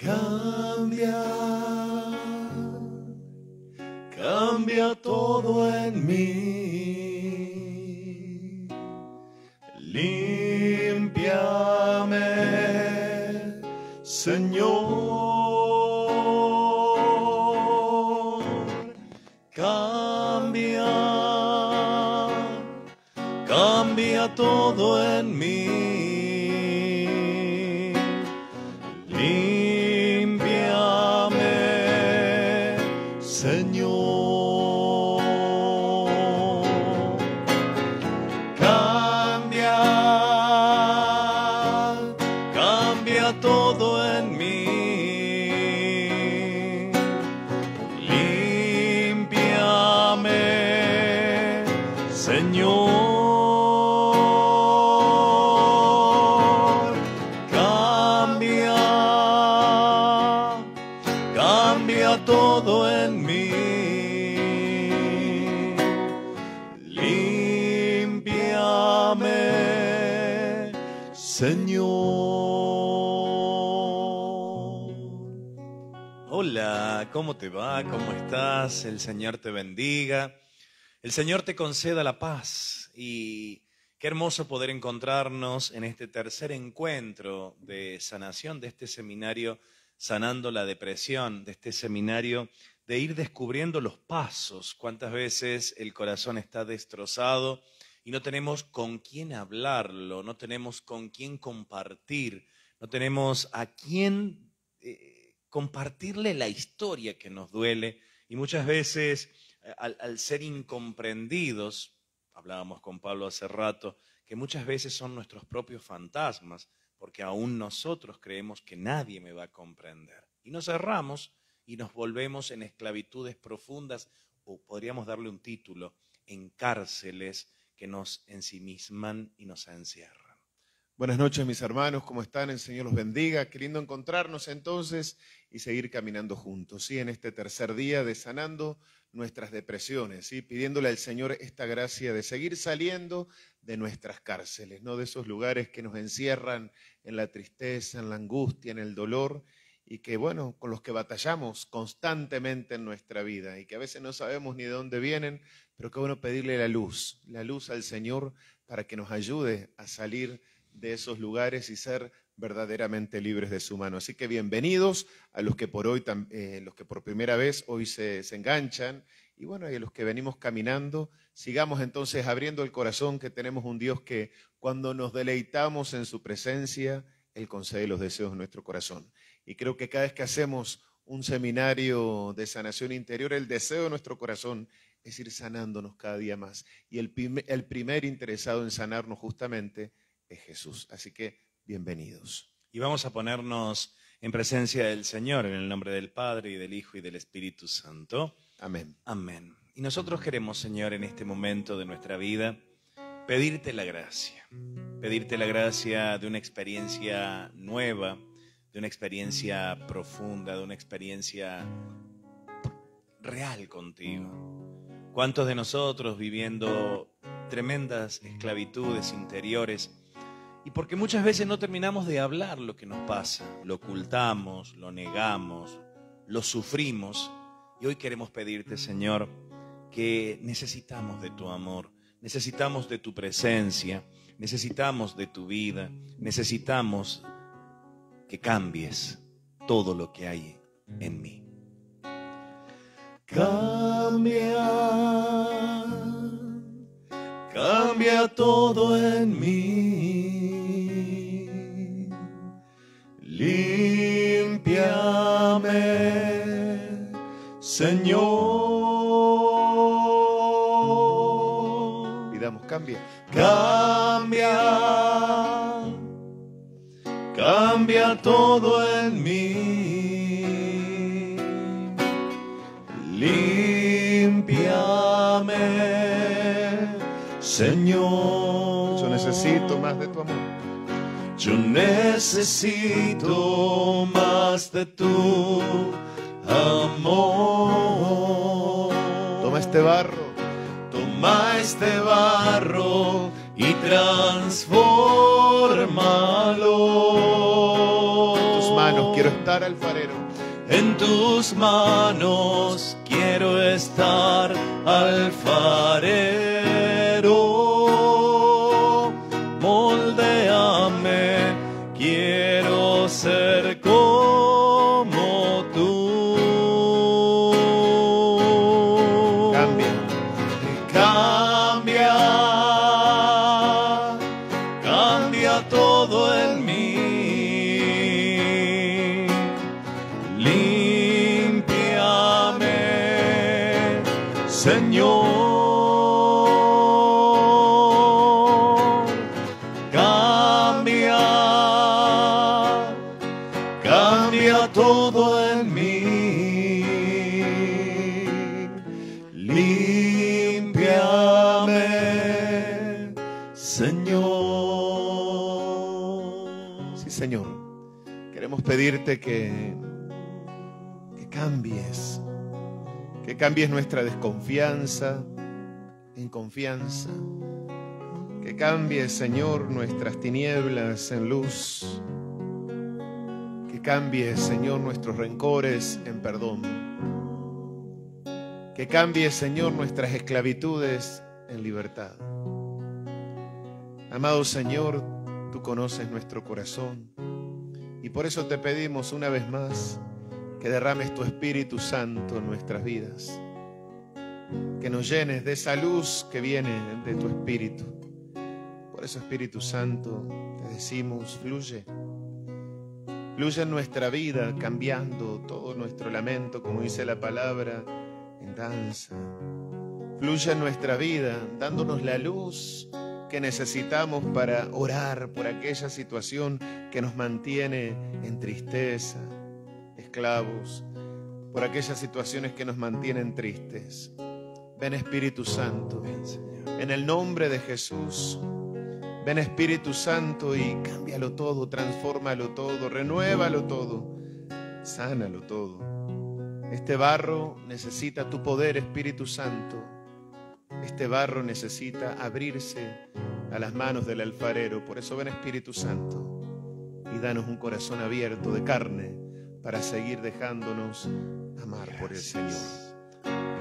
Cambia, cambia todo en mí. Límpiame, Señor. Cambia, cambia todo en mí. ¿Cómo estás? El Señor te bendiga. El Señor te conceda la paz y qué hermoso poder encontrarnos en este tercer encuentro de sanación de este seminario Sanando la Depresión, de este seminario de ir descubriendo los pasos. Cuántas veces el corazón está destrozado y no tenemos con quién hablarlo, no tenemos con quién compartir, no tenemos a quién eh, compartirle la historia que nos duele y muchas veces eh, al, ser incomprendidos, hablábamos con Pablo hace rato, que muchas veces son nuestros propios fantasmas, porque aún nosotros creemos que nadie me va a comprender. Y nos cerramos y nos volvemos en esclavitudes profundas, o podríamos darle un título, en cárceles que nos ensimisman y nos encierran. Buenas noches, mis hermanos, ¿cómo están? El Señor los bendiga. Qué lindo encontrarnos entonces y seguir caminando juntos, ¿sí? En este tercer día de sanando nuestras depresiones, ¿sí? Pidiéndole al Señor esta gracia de seguir saliendo de nuestras cárceles, ¿no? De esos lugares que nos encierran en la tristeza, en la angustia, en el dolor y que, bueno, con los que batallamos constantemente en nuestra vida y que a veces no sabemos ni de dónde vienen, pero qué bueno pedirle la luz, la luz al Señor para que nos ayude a salir de esos lugares y ser verdaderamente libres de su mano. Así que bienvenidos a los que por hoy, eh, los que por primera vez hoy se, enganchan y bueno, y a los que venimos caminando, sigamos entonces abriendo el corazón que tenemos un Dios que cuando nos deleitamos en su presencia, Él concede los deseos de nuestro corazón. Y creo que cada vez que hacemos un seminario de sanación interior, el deseo de nuestro corazón es ir sanándonos cada día más. Y el primer interesado en sanarnos justamente es Jesús. Así que bienvenidos. Y vamos a ponernos en presencia del Señor, en el nombre del Padre y del Hijo y del Espíritu Santo. Amén. Amén. Y nosotros queremos, Señor, en este momento de nuestra vida, pedirte la gracia, pedirte la gracia de una experiencia nueva, de una experiencia profunda, de una experiencia real contigo. ¿Cuántos de nosotros viviendo tremendas esclavitudes interiores? Y porque muchas veces no terminamos de hablar lo que nos pasa, lo ocultamos, lo negamos, lo sufrimos. Y hoy queremos pedirte, Señor, que necesitamos de tu amor, necesitamos de tu presencia, necesitamos de tu vida, necesitamos que cambies todo lo que hay en mí. Cambia, cambia todo en todo en mí. Límpiame, Señor. Yo necesito más de tu amor. Yo necesito más de tu amor. Toma este barro. Toma este barro y transfórmalo. Quiero estar alfarero. En tus manos quiero estar cambies nuestra desconfianza en confianza, que cambies, Señor, nuestras tinieblas en luz, que cambies, Señor, nuestros rencores en perdón, que cambies, Señor, nuestras esclavitudes en libertad. Amado Señor, tú conoces nuestro corazón y por eso te pedimos una vez más que derrames tu Espíritu Santo en nuestras vidas, que nos llenes de esa luz que viene de tu Espíritu. Por eso Espíritu Santo, te decimos, fluye. Fluye en nuestra vida, cambiando todo nuestro lamento, como dice la palabra, en danza. Fluye en nuestra vida, dándonos la luz que necesitamos para orar por aquella situación que nos mantiene en tristeza, esclavos, por aquellas situaciones que nos mantienen tristes. Ven Espíritu Santo, en el nombre de Jesús. Ven Espíritu Santo y cámbialo todo, transfórmalo todo, renuévalo todo, sánalo todo. Este barro necesita tu poder, Espíritu Santo. Este barro necesita abrirse a las manos del alfarero. Por eso ven Espíritu Santo y danos un corazón abierto de carne para seguir dejándonos amar por el Señor.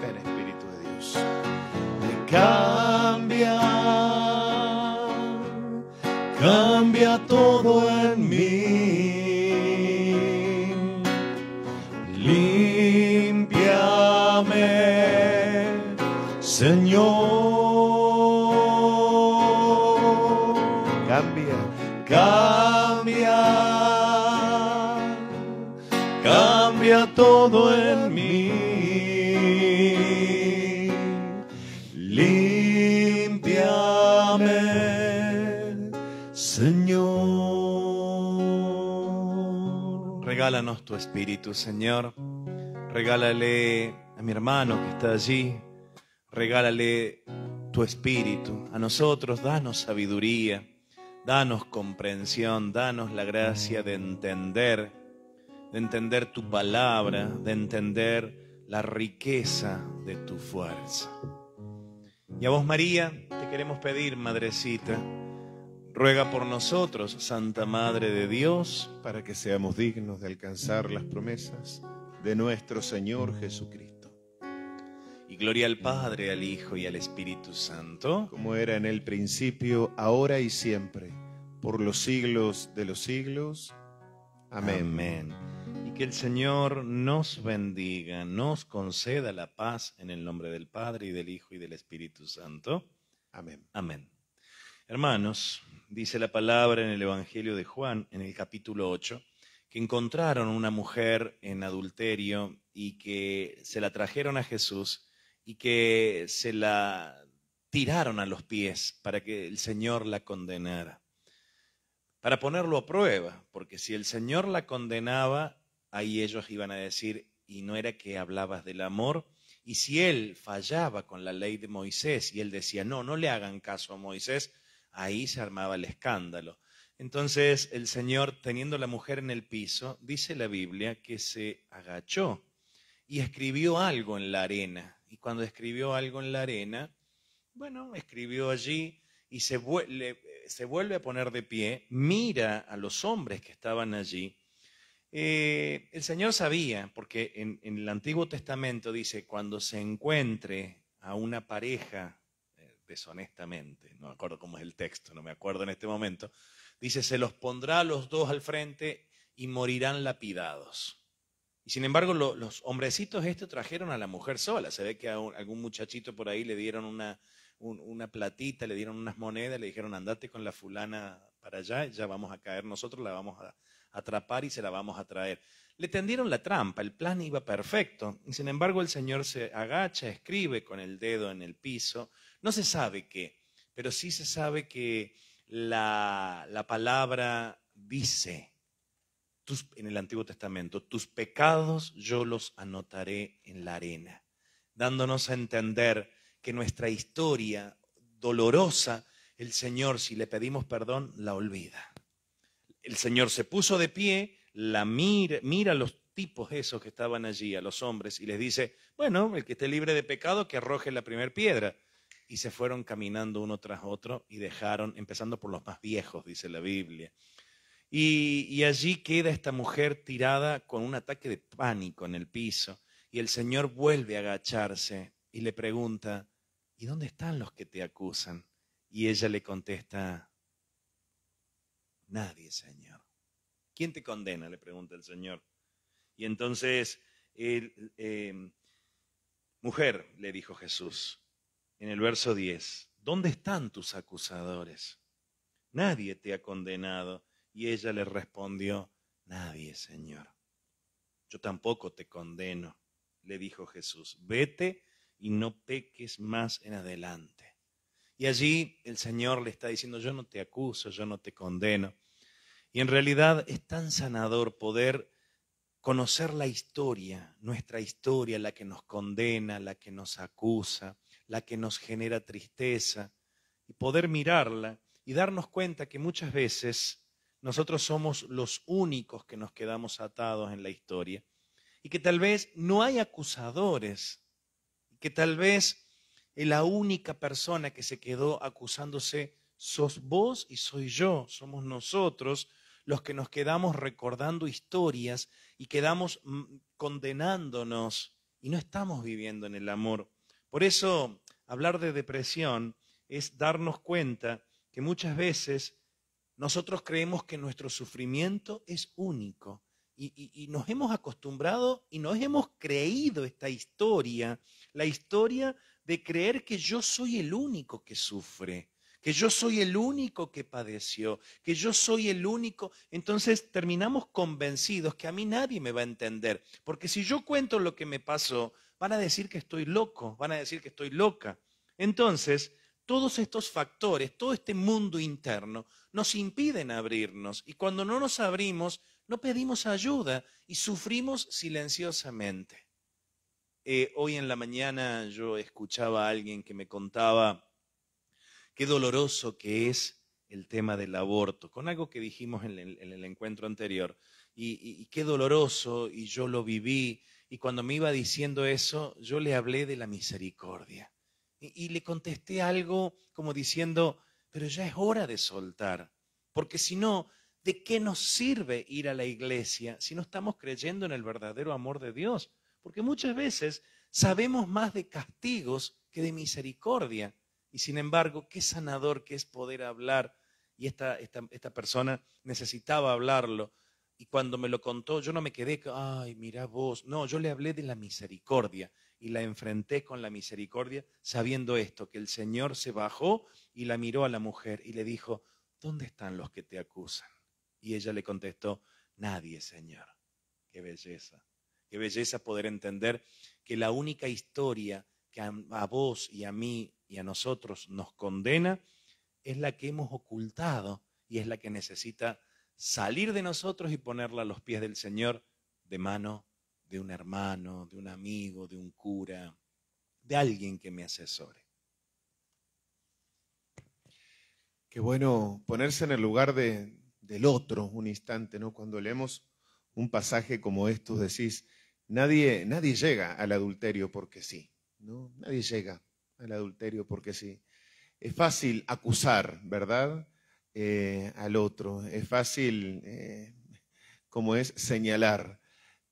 Ven Espíritu de Dios. Cambia, cambia todo en mí. Límpiame, Señor. Todo en mí. Límpiame, Señor. Regálanos tu espíritu, Señor. Regálale a mi hermano que está allí. Regálale tu espíritu. A nosotros, danos sabiduría. Danos comprensión. Danos la gracia de entender. De entender tu palabra. De entender la riqueza de tu fuerza. Y a vos, María, te queremos pedir, Madrecita, ruega por nosotros, Santa Madre de Dios, para que seamos dignos de alcanzar las promesas de nuestro Señor Jesucristo, y gloria al Padre, al Hijo y al Espíritu Santo. como era en el principio, ahora y siempre, por los siglos de los siglos. Amén. Amén. Que el Señor nos bendiga, nos conceda la paz en el nombre del Padre y del Hijo y del Espíritu Santo. Amén. Amén. Hermanos, dice la palabra en el Evangelio de Juan, en el capítulo 8, que encontraron una mujer en adulterio y que se la trajeron a Jesús y que se la tiraron a los pies para que el Señor la condenara. Para ponerlo a prueba, porque si el Señor la condenaba, ahí ellos iban a decir, y no era que hablabas del amor, y si él fallaba con la ley de Moisés y él decía, no, no le hagan caso a Moisés, ahí se armaba el escándalo. Entonces el Señor, teniendo la mujer en el piso, dice la Biblia que se agachó y escribió algo en la arena. Y cuando escribió algo en la arena, bueno, escribió allí y se, vuelve, se vuelve a poner de pie, mira a los hombres que estaban allí Eh, el Señor sabía, porque en, el Antiguo Testamento dice, cuando se encuentre a una pareja eh, deshonestamente, no me acuerdo cómo es el texto, no me acuerdo en este momento, dice, se los pondrá a los dos al frente y morirán lapidados. Y sin embargo, lo- los hombrecitos estos trajeron a la mujer sola. Se ve que a algún muchachito por ahí le dieron una, un- una platita, le dieron unas monedas, le dijeron, andate con la fulana para allá, ya vamos a caer nosotros, la vamos a atrapar y se la vamos a traer. Le tendieron la trampa, el plan iba perfecto. Y sin embargo, el Señor se agacha, escribe con el dedo en el piso. No se sabe qué, pero sí se sabe que la, la palabra dice en el Antiguo Testamento, tus pecados yo los anotaré en la arena, dándonos a entender que nuestra historia dolorosa, el Señor, si le pedimos perdón, la olvida. El Señor se puso de pie, la mira, mira a los tipos esos que estaban allí, a los hombres, y les dice, bueno, el que esté libre de pecado, que arroje la primera piedra. Y se fueron caminando uno tras otro y dejaron, empezando por los más viejos, dice la Biblia. Y, y allí queda esta mujer tirada con un ataque de pánico en el piso. Y el Señor vuelve a agacharse y le pregunta, ¿y dónde están los que te acusan? Y ella le contesta, nadie, Señor. ¿Quién te condena? le pregunta el Señor. Y entonces, eh, mujer, le dijo Jesús, en el verso 10, ¿dónde están tus acusadores? Nadie te ha condenado. Y ella le respondió, nadie, Señor. Yo tampoco te condeno, le dijo Jesús. Vete y no peques más en adelante. Y allí el Señor le está diciendo, yo no te acuso, yo no te condeno. Y en realidad es tan sanador poder conocer la historia, nuestra historia, la que nos condena, la que nos acusa, la que nos genera tristeza, y poder mirarla y darnos cuenta que muchas veces nosotros somos los únicos que nos quedamos atados en la historia y que tal vez no hay acusadores, que tal vez la única persona que se quedó acusándose sos vos y soy yo, somos nosotros los que nos quedamos recordando historias y quedamos mm, condenándonos y no estamos viviendo en el amor. Por eso hablar de depresión es darnos cuenta que muchas veces nosotros creemos que nuestro sufrimiento es único y, y- y nos hemos acostumbrado y nos hemos creído esta historia, la historia de creer que yo soy el único que sufre, que yo soy el único que padeció, que yo soy el único. Entonces terminamos convencidos que a mí nadie me va a entender, porque si yo cuento lo que me pasó, van a decir que estoy loco, van a decir que estoy loca. Entonces, todos estos factores, todo este mundo interno, nos impiden abrirnos y cuando no nos abrimos, no pedimos ayuda y sufrimos silenciosamente. Eh, hoy en la mañana yo escuchaba a alguien que me contaba qué doloroso que es el tema del aborto, con algo que dijimos en el, en el encuentro anterior, y, qué doloroso, y yo lo viví, y cuando me iba diciendo eso, yo le hablé de la misericordia, y le contesté algo como diciendo, pero ya es hora de soltar, porque si no, ¿de qué nos sirve ir a la iglesia si no estamos creyendo en el verdadero amor de Dios? Porque muchas veces sabemos más de castigos que de misericordia. Y sin embargo, qué sanador que es poder hablar. Y esta, esta, esta persona necesitaba hablarlo. Y cuando me lo contó, yo no me quedé, ay, mira vos. No, yo le hablé de la misericordia y la enfrenté con la misericordia, sabiendo esto, que el Señor se bajó y la miró a la mujer y le dijo, ¿dónde están los que te acusan? Y ella le contestó, nadie, Señor. Qué belleza. Qué belleza poder entender que la única historia que a, vos y a mí y a nosotros nos condena es la que hemos ocultado y es la que necesita salir de nosotros y ponerla a los pies del Señor de mano de un hermano, de un amigo, de un cura, de alguien que me asesore. Qué bueno ponerse en el lugar de, del otro un instante, ¿no? Cuando leemos un pasaje como estos, decís, nadie, nadie llega al adulterio porque sí, ¿no? Nadie llega al adulterio porque sí. Es fácil acusar, ¿verdad? Eh, al otro. Es fácil eh, como es señalar.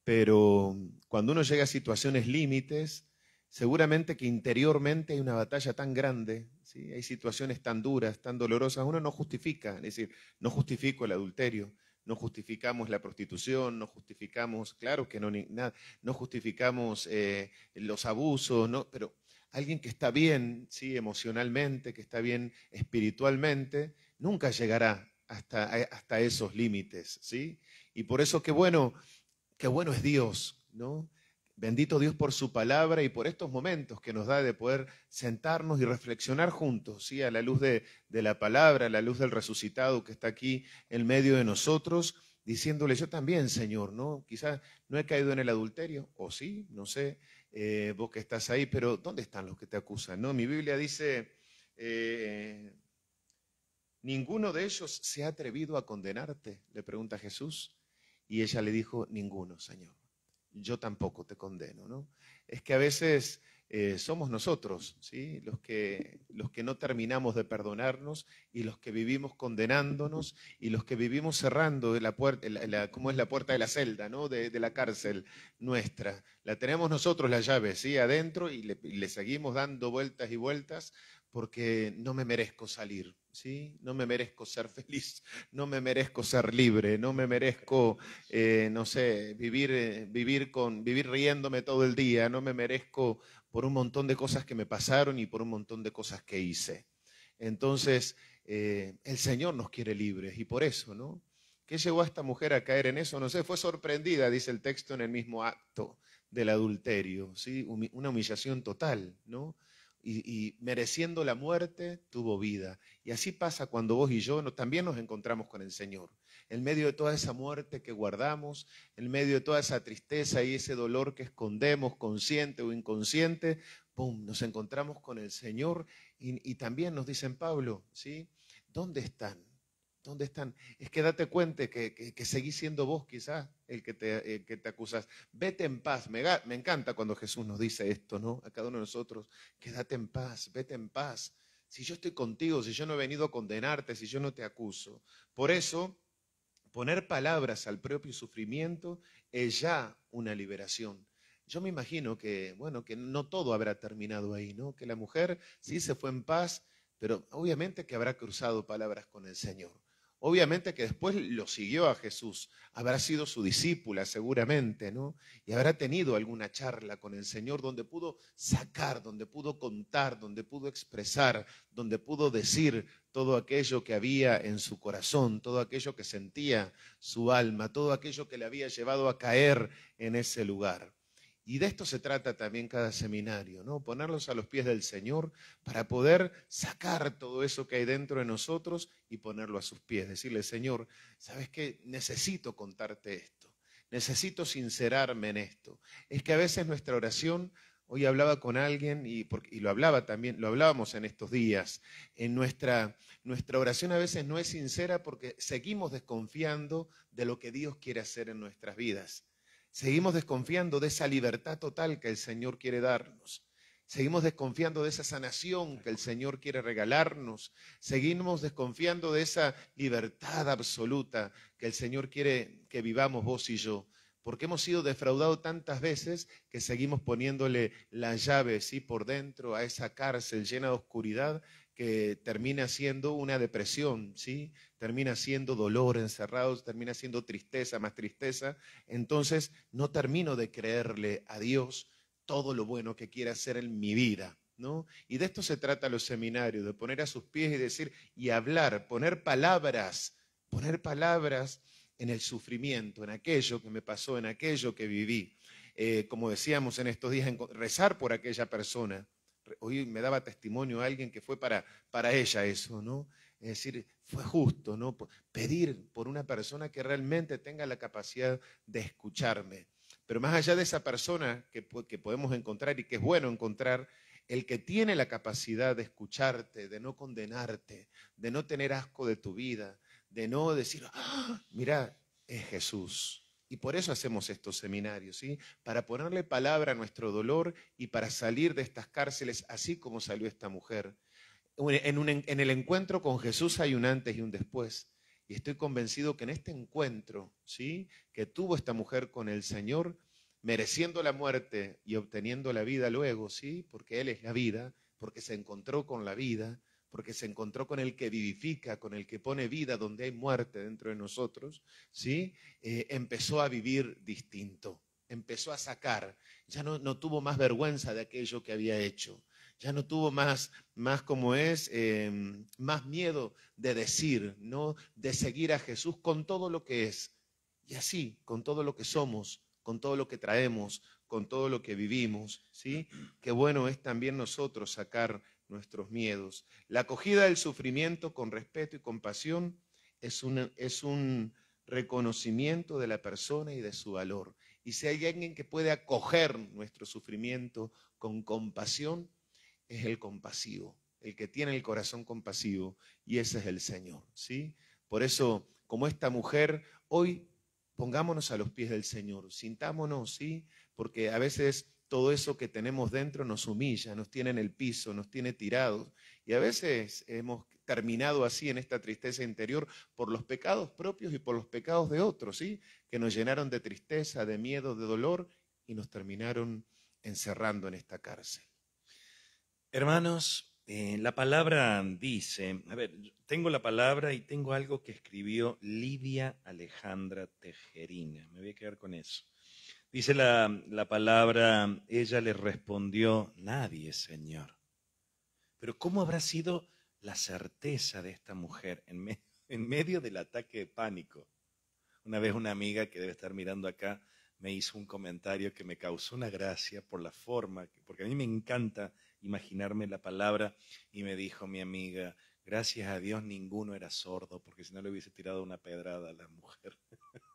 Pero cuando uno llega a situaciones límites, seguramente que interiormente hay una batalla tan grande, ¿sí? hay situaciones tan duras, tan dolorosas, uno no justifica, es decir, no justifico el adulterio, no justificamos la prostitución, no justificamos, claro que no, nada, no justificamos eh, los abusos, no, pero alguien que está bien, sí, emocionalmente, que está bien espiritualmente, nunca llegará hasta, hasta esos límites, ¿sí? Y por eso qué bueno, qué bueno es Dios, ¿no? Bendito Dios por su palabra y por estos momentos que nos da de poder sentarnos y reflexionar juntos, ¿sí? a la luz de, la palabra, a la luz del resucitado que está aquí en medio de nosotros, diciéndole yo también, Señor, ¿no? Quizás no he caído en el adulterio, o sí, no sé, eh, vos que estás ahí, pero ¿dónde están los que te acusan? ¿no? Mi Biblia dice, eh, ninguno de ellos se ha atrevido a condenarte, le pregunta Jesús, y ella le dijo, ninguno, Señor yo tampoco te condeno, ¿no? Es que a veces eh, somos nosotros, ¿sí? Los que, los que no terminamos de perdonarnos y los que vivimos condenándonos y los que vivimos cerrando la puerta, la, ¿cómo es la puerta de la celda, ¿no? De, la cárcel nuestra. La tenemos nosotros la llave, ¿sí? Adentro y le, y le seguimos dando vueltas y vueltas porque no me merezco salir, ¿sí? No me merezco ser feliz, no me merezco ser libre, no me merezco, eh, no sé, vivir, eh, vivir, con, vivir riéndome todo el día, no me merezco por un montón de cosas que me pasaron y por un montón de cosas que hice. Entonces, eh, el Señor nos quiere libres y por eso, ¿no? ¿Qué llevó a esta mujer a caer en eso? No sé, fue sorprendida, dice el texto, en el mismo acto del adulterio, ¿sí? Una humillación total, ¿no? Y, mereciendo la muerte, tuvo vida. Y así pasa cuando vos y yo también nos encontramos con el Señor. En medio de toda esa muerte que guardamos, en medio de toda esa tristeza y ese dolor que escondemos, consciente o inconsciente, ¡pum! Nos encontramos con el Señor y, y también nos dicen, Pablo, ¿sí? ¿Dónde están? ¿Dónde están? Es que date cuenta que, seguís siendo vos quizás el que te, que te acusas. Vete en paz. Me, me, encanta cuando Jesús nos dice esto, ¿no? A cada uno de nosotros. Quédate en paz, vete en paz. Si yo estoy contigo, si yo no he venido a condenarte, si yo no te acuso. Por eso, poner palabras al propio sufrimiento es ya una liberación. Yo me imagino que, bueno, que no todo habrá terminado ahí, ¿no? Que la mujer sí se fue en paz, pero obviamente que habrá cruzado palabras con el Señor. Obviamente que después lo siguió a Jesús, habrá sido su discípula seguramente, ¿no? Y habrá tenido alguna charla con el Señor donde pudo sacar, donde pudo contar, donde pudo expresar, donde pudo decir todo aquello que había en su corazón, todo aquello que sentía su alma, todo aquello que le había llevado a caer en ese lugar. Y de esto se trata también cada seminario, ¿no? Ponerlos a los pies del Señor para poder sacar todo eso que hay dentro de nosotros y ponerlo a sus pies. Decirle, Señor, ¿sabes qué? Necesito contarte esto. Necesito sincerarme en esto. Es que a veces nuestra oración, hoy hablaba con alguien y, lo hablaba también, lo hablábamos en estos días, en nuestra, nuestra oración a veces no es sincera porque seguimos desconfiando de lo que Dios quiere hacer en nuestras vidas. Seguimos desconfiando de esa libertad total que el Señor quiere darnos. Seguimos desconfiando de esa sanación que el Señor quiere regalarnos. Seguimos desconfiando de esa libertad absoluta que el Señor quiere que vivamos vos y yo. Porque hemos sido defraudados tantas veces que seguimos poniéndole la llave ¿sí? por dentro a esa cárcel llena de oscuridad que termina siendo una depresión, ¿sí? Termina siendo dolor encerrado, termina siendo tristeza más tristeza. Entonces no termino de creerle a Dios todo lo bueno que quiere hacer en mi vida, ¿no? Y de esto se trata los seminarios, de poner a sus pies y decir y hablar, poner palabras, poner palabras en el sufrimiento, en aquello que me pasó, en aquello que viví. Eh, como decíamos en estos días, rezar por aquella persona Hoy me daba testimonio a alguien que fue para, para ella eso, ¿no? Es decir, fue justo, ¿no? Pedir por una persona que realmente tenga la capacidad de escucharme. Pero más allá de esa persona que, que podemos encontrar y que es bueno encontrar, el que tiene la capacidad de escucharte, de no condenarte, de no tener asco de tu vida, de no decir, ¡Ah! mira, es Jesús. Y por eso hacemos estos seminarios, ¿sí? Para ponerle palabra a nuestro dolor y para salir de estas cárceles así como salió esta mujer. En, el encuentro con Jesús hay un antes y un después. Y estoy convencido que en este encuentro, ¿sí? Que tuvo esta mujer con el Señor, mereciendo la muerte y obteniendo la vida luego, ¿sí? Porque Él es la vida, porque se encontró con la vida, porque se encontró con el que vivifica, con el que pone vida donde hay muerte dentro de nosotros, ¿sí? Eh, empezó a vivir distinto, empezó a sacar, ya no, no tuvo más vergüenza de aquello que había hecho, ya no tuvo más, más como es, em, más miedo de decir, ¿no? De seguir a Jesús con todo lo que es. Y así, con todo lo que somos, con todo lo que traemos, con todo lo que vivimos, ¿sí? Qué bueno es también nosotros sacar nuestros miedos. La acogida del sufrimiento con respeto y compasión es un, es un reconocimiento de la persona y de su valor. Y si hay alguien que puede acoger nuestro sufrimiento con compasión, es el compasivo, el que tiene el corazón compasivo, y ese es el Señor, ¿sí? Por eso, como esta mujer, hoy pongámonos a los pies del Señor, sintámonos, ¿sí? Porque a veces todo eso que tenemos dentro nos humilla, nos tiene en el piso, nos tiene tirados. Y a veces hemos terminado así en esta tristeza interior por los pecados propios y por los pecados de otros, ¿sí? Que nos llenaron de tristeza, de miedo, de dolor y nos terminaron encerrando en esta cárcel. Hermanos, eh, la palabra dice, a ver, tengo la palabra y tengo algo que escribió Lidia Alejandra Tejerina. Me voy a quedar con eso. Dice la, la palabra, ella le respondió, nadie, Señor. Pero ¿cómo habrá sido la certeza de esta mujer en, en medio del ataque de pánico? Una vez una amiga que debe estar mirando acá me hizo un comentario que me causó una gracia por la forma, porque a mí me encanta imaginarme la palabra, y me dijo mi amiga, gracias a Dios ninguno era sordo, porque si no le hubiese tirado una pedrada a la mujer.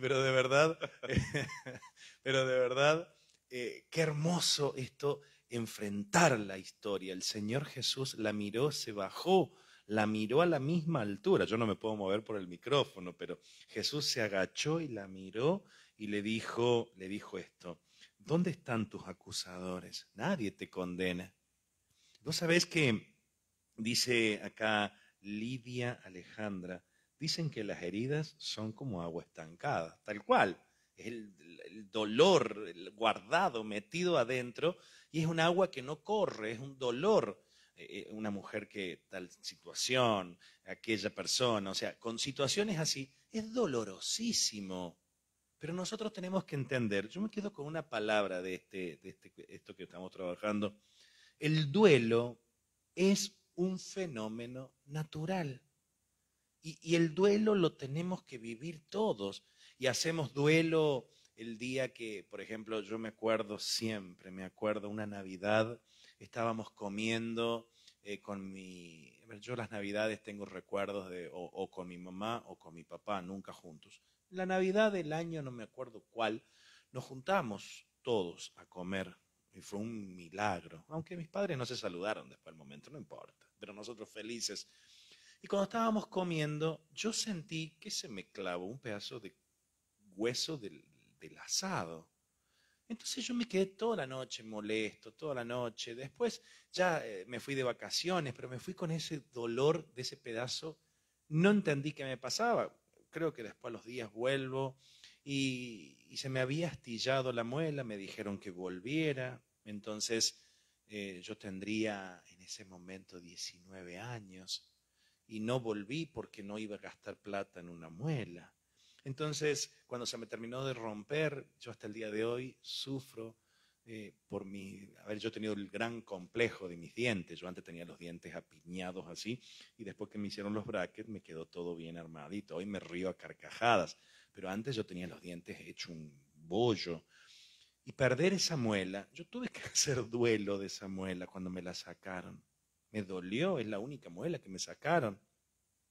pero de verdad, pero de verdad, eh, qué hermoso esto, enfrentar la historia. El Señor Jesús la miró, se bajó, la miró a la misma altura. Yo no me puedo mover por el micrófono, pero Jesús se agachó y la miró y le dijo, le dijo esto, ¿dónde están tus acusadores? Nadie te condena. Vos sabés que dice acá Lidia Alejandra, dicen que las heridas son como agua estancada, tal cual. Es el, dolor guardado, metido adentro, y es un agua que no corre, es un dolor. Eh, eh, una mujer que tal situación, aquella persona, o sea, con situaciones así, es dolorosísimo. Pero nosotros tenemos que entender, yo me quedo con una palabra de, este, de este, esto que estamos trabajando, el duelo es un fenómeno natural. Y, el duelo lo tenemos que vivir todos. Y hacemos duelo el día que, por ejemplo, yo me acuerdo siempre, me acuerdo una Navidad, estábamos comiendo eh, con mi... Yo las Navidades tengo recuerdos de o, o con mi mamá o con mi papá, nunca juntos la Navidad del año, no me acuerdo cuál, nos juntamos todos a comer y fue un milagro. Aunque mis padres no se saludaron después del momento, no importa, pero nosotros felices. Y cuando estábamos comiendo, yo sentí que se me clavó un pedazo de hueso del, asado. Entonces yo me quedé toda la noche molesto, toda la noche. Después ya eh, me fui de vacaciones, pero me fui con ese dolor de ese pedazo. No entendí qué me pasaba creo que después los días vuelvo y, se me había astillado la muela, me dijeron que volviera, entonces eh, yo tendría en ese momento 19 años y no volví porque no iba a gastar plata en una muela. Entonces, cuando se me terminó de romper, yo hasta el día de hoy sufro eh, por mi, haber yo tenido el gran complejo de mis dientes. Yo antes tenía los dientes apiñados así y después que me hicieron los brackets me quedó todo bien armadito. Hoy me río a carcajadas, pero antes yo tenía los dientes hecho un bollo. Y perder esa muela, yo tuve que hacer duelo de esa muela cuando me la sacaron. Me dolió, es la única muela que me sacaron.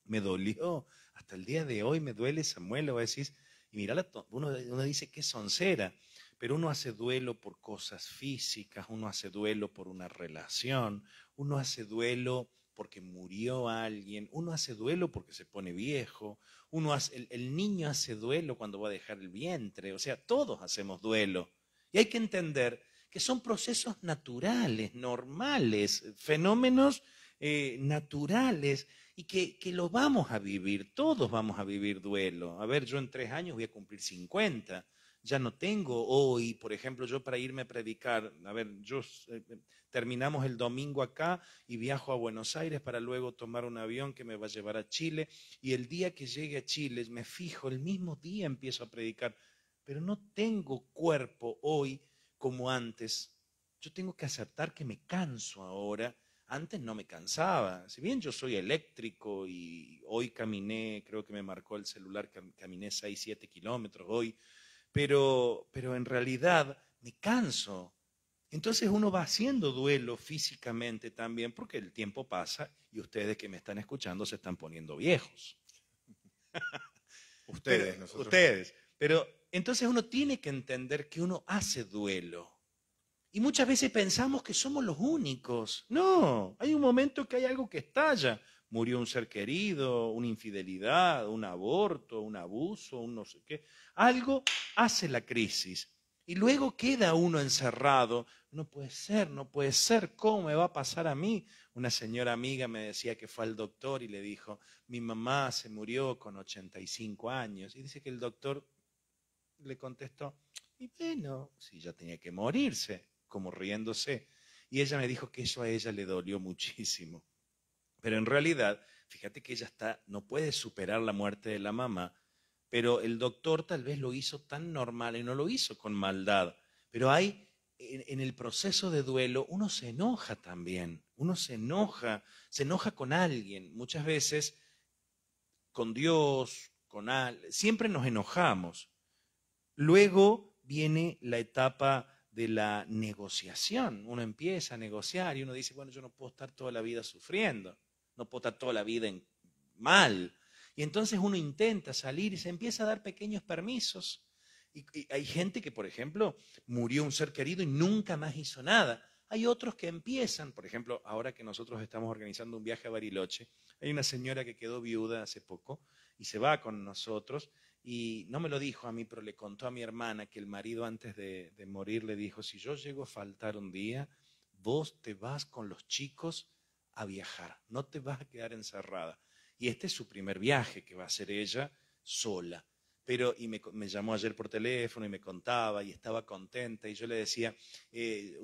Me dolió. Hasta el día de hoy me duele esa muela. y mira, uno, uno dice que es soncera pero uno hace duelo por cosas físicas, uno hace duelo por una relación, uno hace duelo porque murió alguien, uno hace duelo porque se pone viejo, uno hace, el, el niño hace duelo cuando va a dejar el vientre, o sea, todos hacemos duelo. Y hay que entender que son procesos naturales, normales, fenómenos eh, naturales y que, que lo vamos a vivir, todos vamos a vivir duelo. A ver, yo en tres años voy a cumplir 50 ya no tengo hoy, por ejemplo, yo para irme a predicar, a ver, yo eh, eh, terminamos el domingo acá y viajo a Buenos Aires para luego tomar un avión que me va a llevar a Chile y el día que llegue a Chile me fijo, el mismo día empiezo a predicar, pero no tengo cuerpo hoy como antes. Yo tengo que aceptar que me canso ahora. Antes no me cansaba. Si bien yo soy eléctrico y hoy caminé, creo que me marcó el celular, caminé 6, 7 kilómetros hoy, pero, pero en realidad me canso. Entonces uno va haciendo duelo físicamente también porque el tiempo pasa y ustedes que me están escuchando se están poniendo viejos. ustedes, nosotros. Ustedes. Pero entonces uno tiene que entender que uno hace duelo. Y muchas veces pensamos que somos los únicos. No, hay un momento que hay algo que estalla murió un ser querido, una infidelidad, un aborto, un abuso, un no sé qué. Algo hace la crisis. Y luego queda uno encerrado. No puede ser, no puede ser. ¿Cómo me va a pasar a mí? Una señora amiga me decía que fue al doctor y le dijo, mi mamá se murió con 85 años. Y dice que el doctor le contestó, y bueno, si ya tenía que morirse, como riéndose. Y ella me dijo que eso a ella le dolió muchísimo. Pero en realidad, fíjate que ella está, no puede superar la muerte de la mamá, pero el doctor tal vez lo hizo tan normal y no lo hizo con maldad. Pero hay, en, el proceso de duelo, uno se enoja también, uno se enoja, se enoja con alguien, muchas veces con Dios, con alguien, siempre nos enojamos. Luego viene la etapa de la negociación. Uno empieza a negociar y uno dice, bueno, yo no puedo estar toda la vida sufriendo no puedo estar toda la vida en mal. Y entonces uno intenta salir y se empieza a dar pequeños permisos. Y, hay gente que, por ejemplo, murió un ser querido y nunca más hizo nada. Hay otros que empiezan, por ejemplo, ahora que nosotros estamos organizando un viaje a Bariloche, hay una señora que quedó viuda hace poco y se va con nosotros y no me lo dijo a mí, pero le contó a mi hermana que el marido antes de, morir le dijo, si yo llego a faltar un día, vos te vas con los chicos a viajar, no te vas a quedar encerrada. Y este es su primer viaje que va a hacer ella sola. Pero, y me, llamó ayer por teléfono y me contaba y estaba contenta y yo le decía, eh,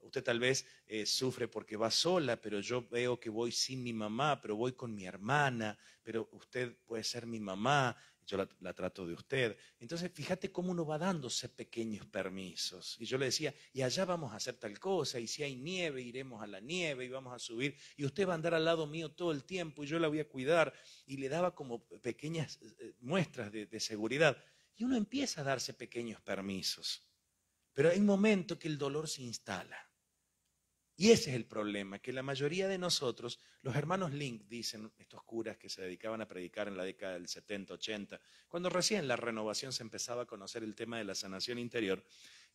usted, tal vez eh, sufre porque va sola, pero yo veo que voy sin mi mamá, pero voy con mi hermana, pero usted puede ser mi mamá, yo la, trato de usted. Entonces, fíjate cómo uno va dándose pequeños permisos. Y yo le decía, y allá vamos a hacer tal cosa, y si hay nieve, iremos a la nieve y vamos a subir, y usted va a andar al lado mío todo el tiempo y yo la voy a cuidar. Y le daba como pequeñas eh, muestras de, de seguridad. Y uno empieza a darse pequeños permisos. Pero hay un momento que el dolor se instala. Y ese es el problema, que la mayoría de nosotros, los hermanos Link dicen, estos curas que se dedicaban a predicar en la década del 70, 80, cuando recién la renovación se empezaba a conocer el tema de la sanación interior,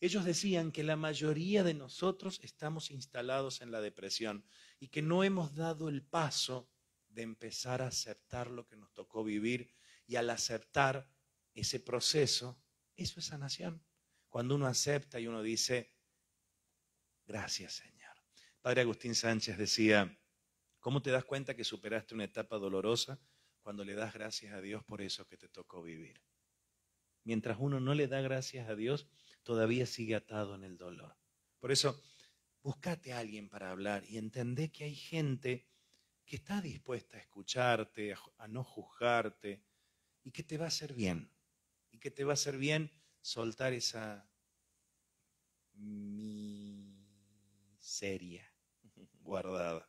ellos decían que la mayoría de nosotros estamos instalados en la depresión y que no hemos dado el paso de empezar a aceptar lo que nos tocó vivir y al aceptar ese proceso, eso es sanación. Cuando uno acepta y uno dice, gracias Señor Padre Agustín Sánchez decía, ¿cómo te das cuenta que superaste una etapa dolorosa? Cuando le das gracias a Dios por eso que te tocó vivir. Mientras uno no le da gracias a Dios, todavía sigue atado en el dolor. Por eso, búscate a alguien para hablar y entendé que hay gente que está dispuesta a escucharte, a, no juzgarte y que te va a hacer bien. Y que te va a hacer bien soltar esa miseria guardada.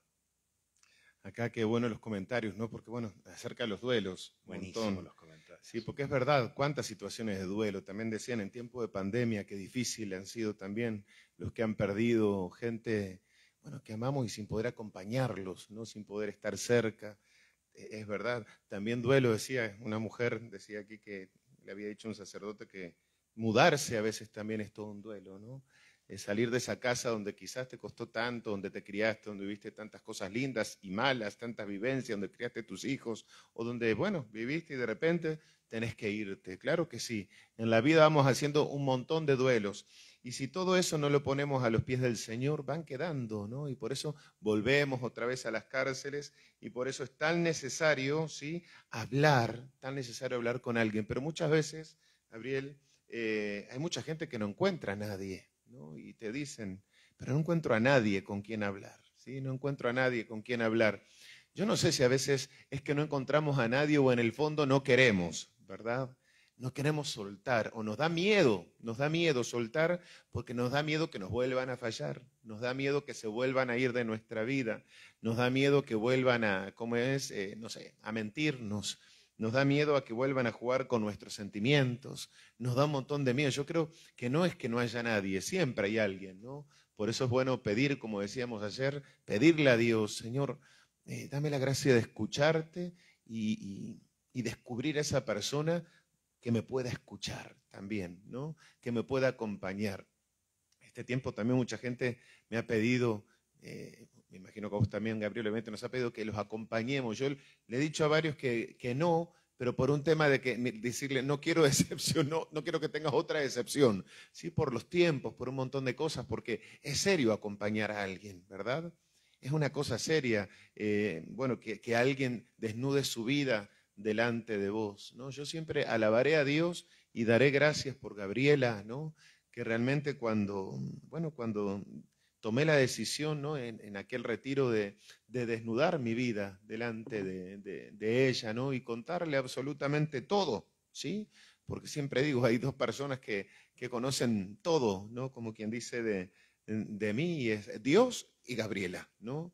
Acá qué bueno los comentarios, ¿no? Porque bueno, acerca de los duelos. Buenísimo los comentarios. Sí, porque es verdad, cuántas situaciones de duelo. También decían en tiempo de pandemia qué difícil han sido también los que han perdido gente, bueno, que amamos y sin poder acompañarlos, ¿no? Sin poder estar cerca. E, es verdad. También duelo, decía una mujer, decía aquí que le había dicho un sacerdote que mudarse a veces también es todo un duelo, ¿no? Salir de esa casa donde quizás te costó tanto, donde te criaste, donde viviste tantas cosas lindas y malas, tantas vivencias, donde criaste tus hijos, o donde, bueno, viviste y de repente tenés que irte. Claro que sí, en la vida vamos haciendo un montón de duelos. Y si todo eso no lo ponemos a los pies del Señor, van quedando, ¿no? Y por eso volvemos otra vez a las cárceles y por eso es tan necesario, ¿sí? Hablar, tan necesario hablar con alguien. Pero muchas veces, Gabriel, eh, hay mucha gente que no encuentra a nadie, Y te dicen, pero no encuentro a nadie con quien hablar, ¿sí? No encuentro a nadie con quien hablar. Yo no sé si a veces es que no encontramos a nadie o en el fondo no queremos, ¿verdad? No queremos soltar o nos da miedo, nos da miedo soltar porque nos da miedo que nos vuelvan a fallar, nos da miedo que se vuelvan a ir de nuestra vida, nos da miedo que vuelvan a, ¿cómo es? Eh, no sé, a mentirnos, nos da miedo a que vuelvan a jugar con nuestros sentimientos, nos da un montón de miedo. Yo creo que no es que no haya nadie, siempre hay alguien, ¿no? Por eso es bueno pedir, como decíamos ayer, pedirle a Dios, Señor, eh, dame la gracia de escucharte y, descubrir a esa persona que me pueda escuchar también, ¿no? Que me pueda acompañar. Este tiempo también mucha gente me ha pedido, eh, me imagino que vos también, Gabriel, obviamente nos ha pedido que los acompañemos. Yo le he dicho a varios que, que no, pero por un tema de que decirle, no quiero decepción, no, no quiero que tengas otra decepción, sí, por los tiempos, por un montón de cosas, porque es serio acompañar a alguien, ¿verdad? es una cosa seria, eh, bueno, que, alguien desnude su vida delante de vos, ¿no? Yo siempre alabaré a Dios y daré gracias por Gabriela, ¿no? Que realmente cuando, bueno, cuando tomé la decisión, ¿no? En, aquel retiro de, desnudar mi vida delante de, ella, ¿no? Y contarle absolutamente todo, ¿sí? Porque siempre digo, hay dos personas que, que conocen todo, ¿no? Como quien dice de, de mí, es Dios y Gabriela, ¿no?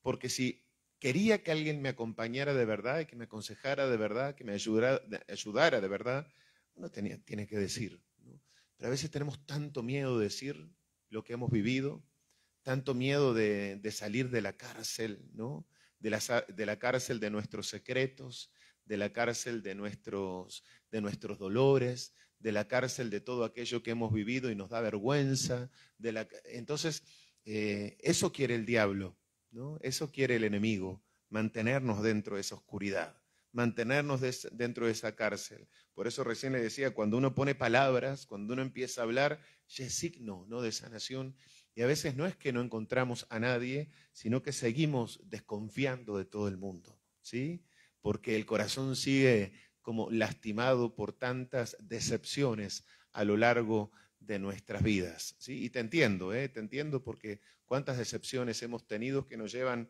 Porque si quería que alguien me acompañara de verdad, que me aconsejara de verdad, que me ayudara, ayudara de verdad, uno tenía, tiene que decir. ¿no? Pero a veces tenemos tanto miedo de decir lo que hemos vivido, tanto miedo de, salir de la cárcel, ¿no? De la, cárcel de nuestros secretos, de la cárcel de nuestros, de nuestros dolores, de la cárcel de todo aquello que hemos vivido y nos da vergüenza. De la, entonces, eh, eso quiere el diablo, ¿no? Eso quiere el enemigo, mantenernos dentro de esa oscuridad, mantenernos dentro de esa cárcel. Por eso recién le decía, cuando uno pone palabras, cuando uno empieza a hablar, ya es signo ¿no? de sanación. Y a veces no es que no encontramos a nadie, sino que seguimos desconfiando de todo el mundo, ¿sí? Porque el corazón sigue como lastimado por tantas decepciones a lo largo de nuestras vidas. ¿sí? Y te entiendo, ¿eh? te entiendo porque cuántas decepciones hemos tenido que nos llevan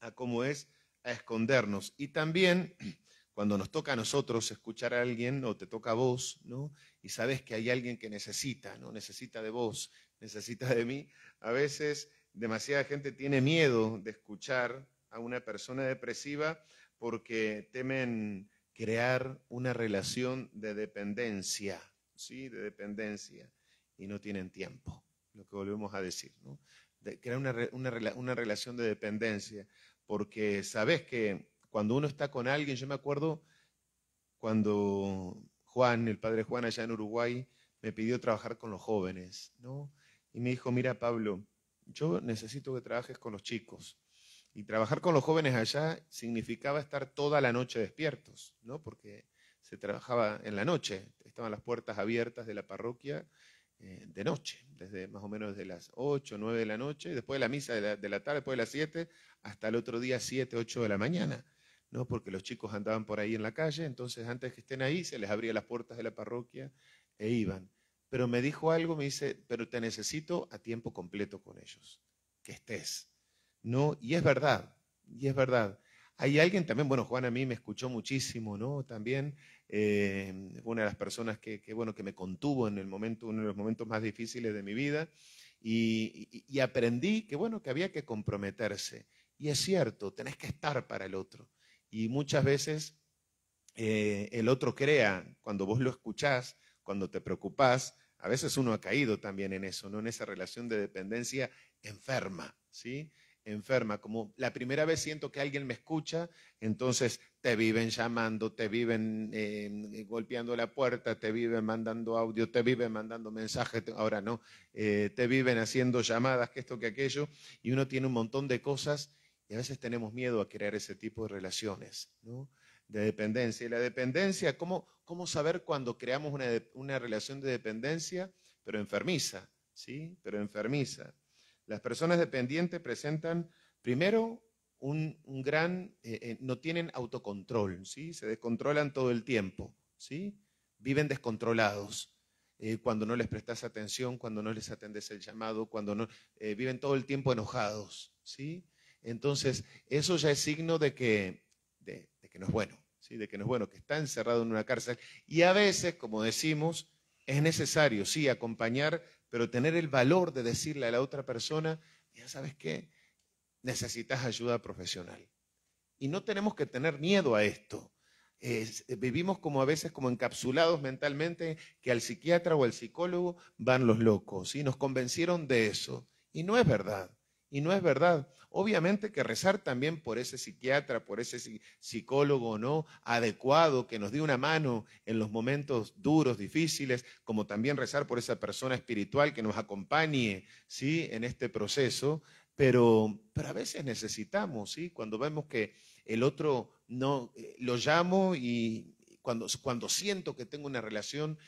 a cómo es a escondernos. Y también cuando nos toca a nosotros escuchar a alguien o te toca a vos, ¿no? Y sabes que hay alguien que necesita, ¿no? Necesita de vos, necesita de mí. A veces demasiada gente tiene miedo de escuchar a una persona depresiva porque temen crear una relación de dependencia, ¿sí? de dependencia y no tienen tiempo, lo que volvemos a decir, ¿no? Crear una, una, relación de dependencia, porque sabes que cuando uno está con alguien, yo me acuerdo cuando Juan, el padre Juan allá en Uruguay, me pidió trabajar con los jóvenes, ¿no? Y me dijo, mira Pablo, yo necesito que trabajes con los chicos. Y trabajar con los jóvenes allá significaba estar toda la noche despiertos, ¿no? Porque se trabajaba en la noche, estaban las puertas abiertas de la parroquia eh, de noche, desde más o menos de las 8, 9 de la noche, después de la misa de la, tarde, después de las 7, hasta el otro día 7, 8 de la mañana, ¿no? porque los chicos andaban por ahí en la calle, entonces antes que estén ahí se les abría las puertas de la parroquia e iban. Pero me dijo algo, me dice, pero te necesito a tiempo completo con ellos, que estés. ¿No? Y es verdad, y es verdad. Hay alguien también, bueno, Juan a mí me escuchó muchísimo, ¿no? También eh, una de las personas que, bueno, que me contuvo en el momento, uno de los momentos más difíciles de mi vida, y, aprendí que, bueno, que había que comprometerse. Y es cierto, tenés que estar para el otro. Y muchas veces eh, el otro crea, cuando vos lo escuchás, cuando te preocupás, a veces uno ha caído también en eso, ¿no? En esa relación de dependencia enferma, ¿sí? enferma, como la primera vez siento que alguien me escucha, entonces te viven llamando, te viven eh, golpeando la puerta, te viven mandando audio, te viven mandando mensajes, ahora no, eh, te viven haciendo llamadas, que esto, que aquello, y uno tiene un montón de cosas y a veces tenemos miedo a crear ese tipo de relaciones, ¿no? De dependencia. Y la dependencia, ¿cómo, cómo saber cuando creamos una, una relación de dependencia? pero enfermiza, ¿sí? Pero enfermiza. Las personas dependientes presentan primero un, gran, eh, eh, no tienen autocontrol, ¿sí? Se descontrolan todo el tiempo, ¿sí? Viven descontrolados. Eh, cuando no les prestas atención, cuando no les atendes el llamado, cuando no, viven todo el tiempo enojados, ¿sí? Entonces, eso ya es signo de que, no es bueno, ¿sí? De que no es bueno, que está encerrado en una cárcel. Y a veces, como decimos, es necesario, sí, acompañar, pero tener el valor de decirle a la otra persona, ya sabes qué, necesitas ayuda profesional. Y no tenemos que tener miedo a esto. vivimos como a veces como encapsulados mentalmente que al psiquiatra o al psicólogo van los locos y nos convencieron de eso. Y no es verdad. Y no es verdad. Obviamente que rezar también por ese psiquiatra, por ese psicólogo no adecuado que nos dé una mano en los momentos duros, difíciles, como también rezar por esa persona espiritual que nos acompañe, ¿sí? en este proceso, pero, pero a veces necesitamos, ¿sí? Cuando vemos que el otro no, eh, lo llamo y cuando, cuando siento que tengo una relación,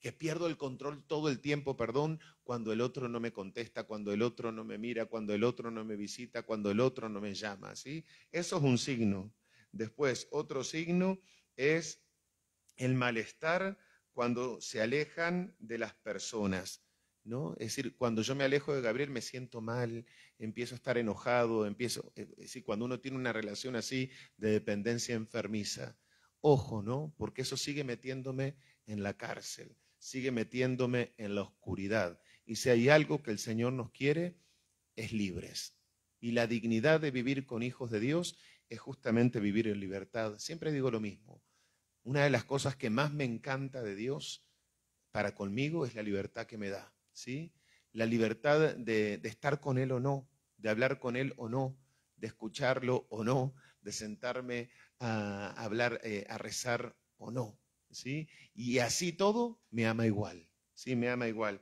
que, pierdo el control todo el tiempo, perdón, cuando el otro no me contesta, cuando el otro no me mira, cuando el otro no me visita, cuando el otro no me llama, ¿sí? Eso es un signo. Después, otro signo es el malestar cuando se alejan de las personas. Es decir, cuando yo me alejo de Gabriel me siento mal, empiezo a estar enojado, empiezo, eh, es cuando uno tiene una relación así de dependencia enfermiza, ojo, ¿no? Porque eso sigue metiéndome en la cárcel, sigue metiéndome en la oscuridad. Y si hay algo que el Señor nos quiere, es libres. Y la dignidad de vivir con hijos de Dios es justamente vivir en libertad. Siempre digo lo mismo. Una de las cosas que más me encanta de Dios para conmigo es la libertad que me da. ¿sí? La libertad de, estar con Él o no, de hablar con Él o no, de escucharlo o no, de sentarme a hablar, eh, a rezar o no, ¿sí? Y así todo me ama igual, ¿sí? Me ama igual.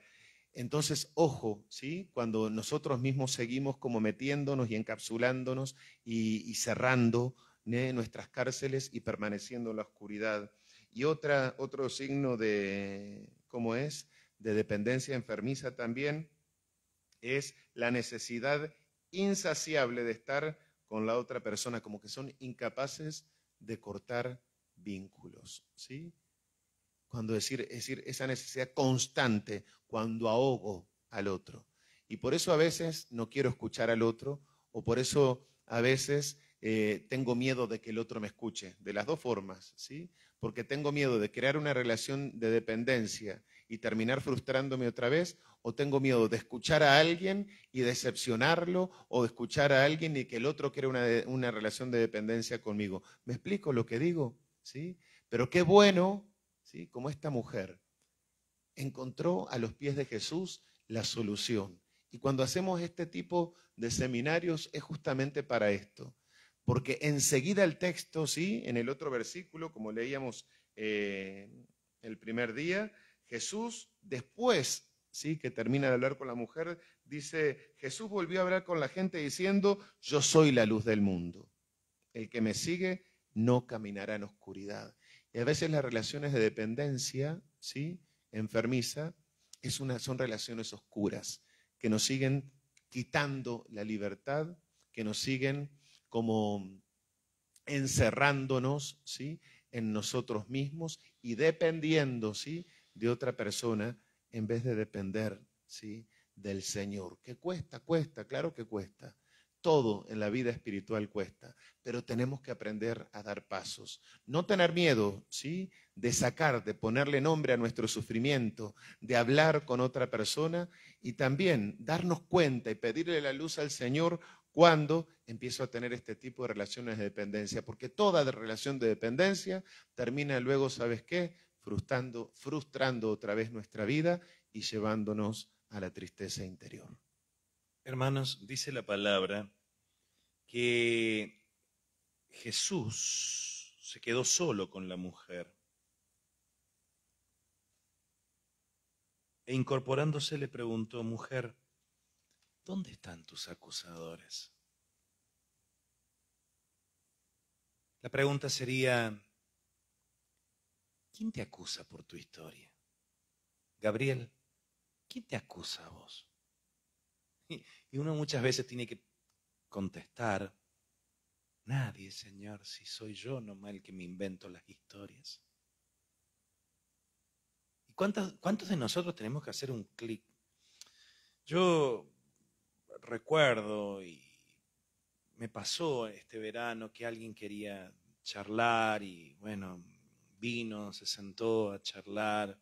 Entonces, ojo, ¿sí? Cuando nosotros mismos seguimos como metiéndonos y encapsulándonos y, cerrando nuestras cárceles y permaneciendo en la oscuridad. Y otra, otro signo de, ¿cómo es? de dependencia enfermiza también es la necesidad insaciable de estar con la otra persona, como que son incapaces de cortar vínculos, ¿sí? Cuando decir, es decir, esa necesidad constante cuando ahogo al otro. Y por eso a veces no quiero escuchar al otro, o por eso a veces eh, tengo miedo de que el otro me escuche, de las dos formas, ¿sí? Porque tengo miedo de crear una relación de dependencia y terminar frustrándome otra vez, o tengo miedo de escuchar a alguien y decepcionarlo, o de escuchar a alguien y que el otro quiera una, una relación de dependencia conmigo. ¿Me explico lo que digo? ¿Sí? Pero qué bueno, ¿sí? Como esta mujer encontró a los pies de Jesús la solución. Y cuando hacemos este tipo de seminarios es justamente para esto. Porque enseguida el texto, sí, en el otro versículo, como leíamos eh, el primer día, Jesús, después ¿sí? que termina de hablar con la mujer, dice, Jesús volvió a hablar con la gente diciendo, yo soy la luz del mundo. El que me sigue no caminará en oscuridad. Y a veces las relaciones de dependencia, ¿sí? enfermiza, es una, son relaciones oscuras que nos siguen quitando la libertad, que nos siguen como encerrándonos ¿sí? en nosotros mismos y dependiendo ¿sí? de otra persona en vez de depender ¿sí? del Señor. ¿Qué cuesta? Cuesta, claro que cuesta. Todo en la vida espiritual cuesta, pero tenemos que aprender a dar pasos. No tener miedo, ¿sí? De sacar, de ponerle nombre a nuestro sufrimiento, de hablar con otra persona y también darnos cuenta y pedirle la luz al Señor cuando empiezo a tener este tipo de relaciones de dependencia, porque toda relación de dependencia termina luego, ¿sabes qué? frustrando, frustrando otra vez nuestra vida y llevándonos a la tristeza interior. Hermanos, dice la palabra que Jesús se quedó solo con la mujer. E incorporándose le preguntó, mujer, ¿dónde están tus acusadores? La pregunta sería, ¿Quién te acusa por tu historia? Gabriel, ¿quién te acusa a vos? Y, uno muchas veces tiene que contestar, nadie, Señor, si soy yo nomás el que me invento las historias. ¿Y cuántos, cuántos de nosotros tenemos que hacer un clic? Yo recuerdo y me pasó este verano que alguien quería charlar y bueno, vino, se sentó a charlar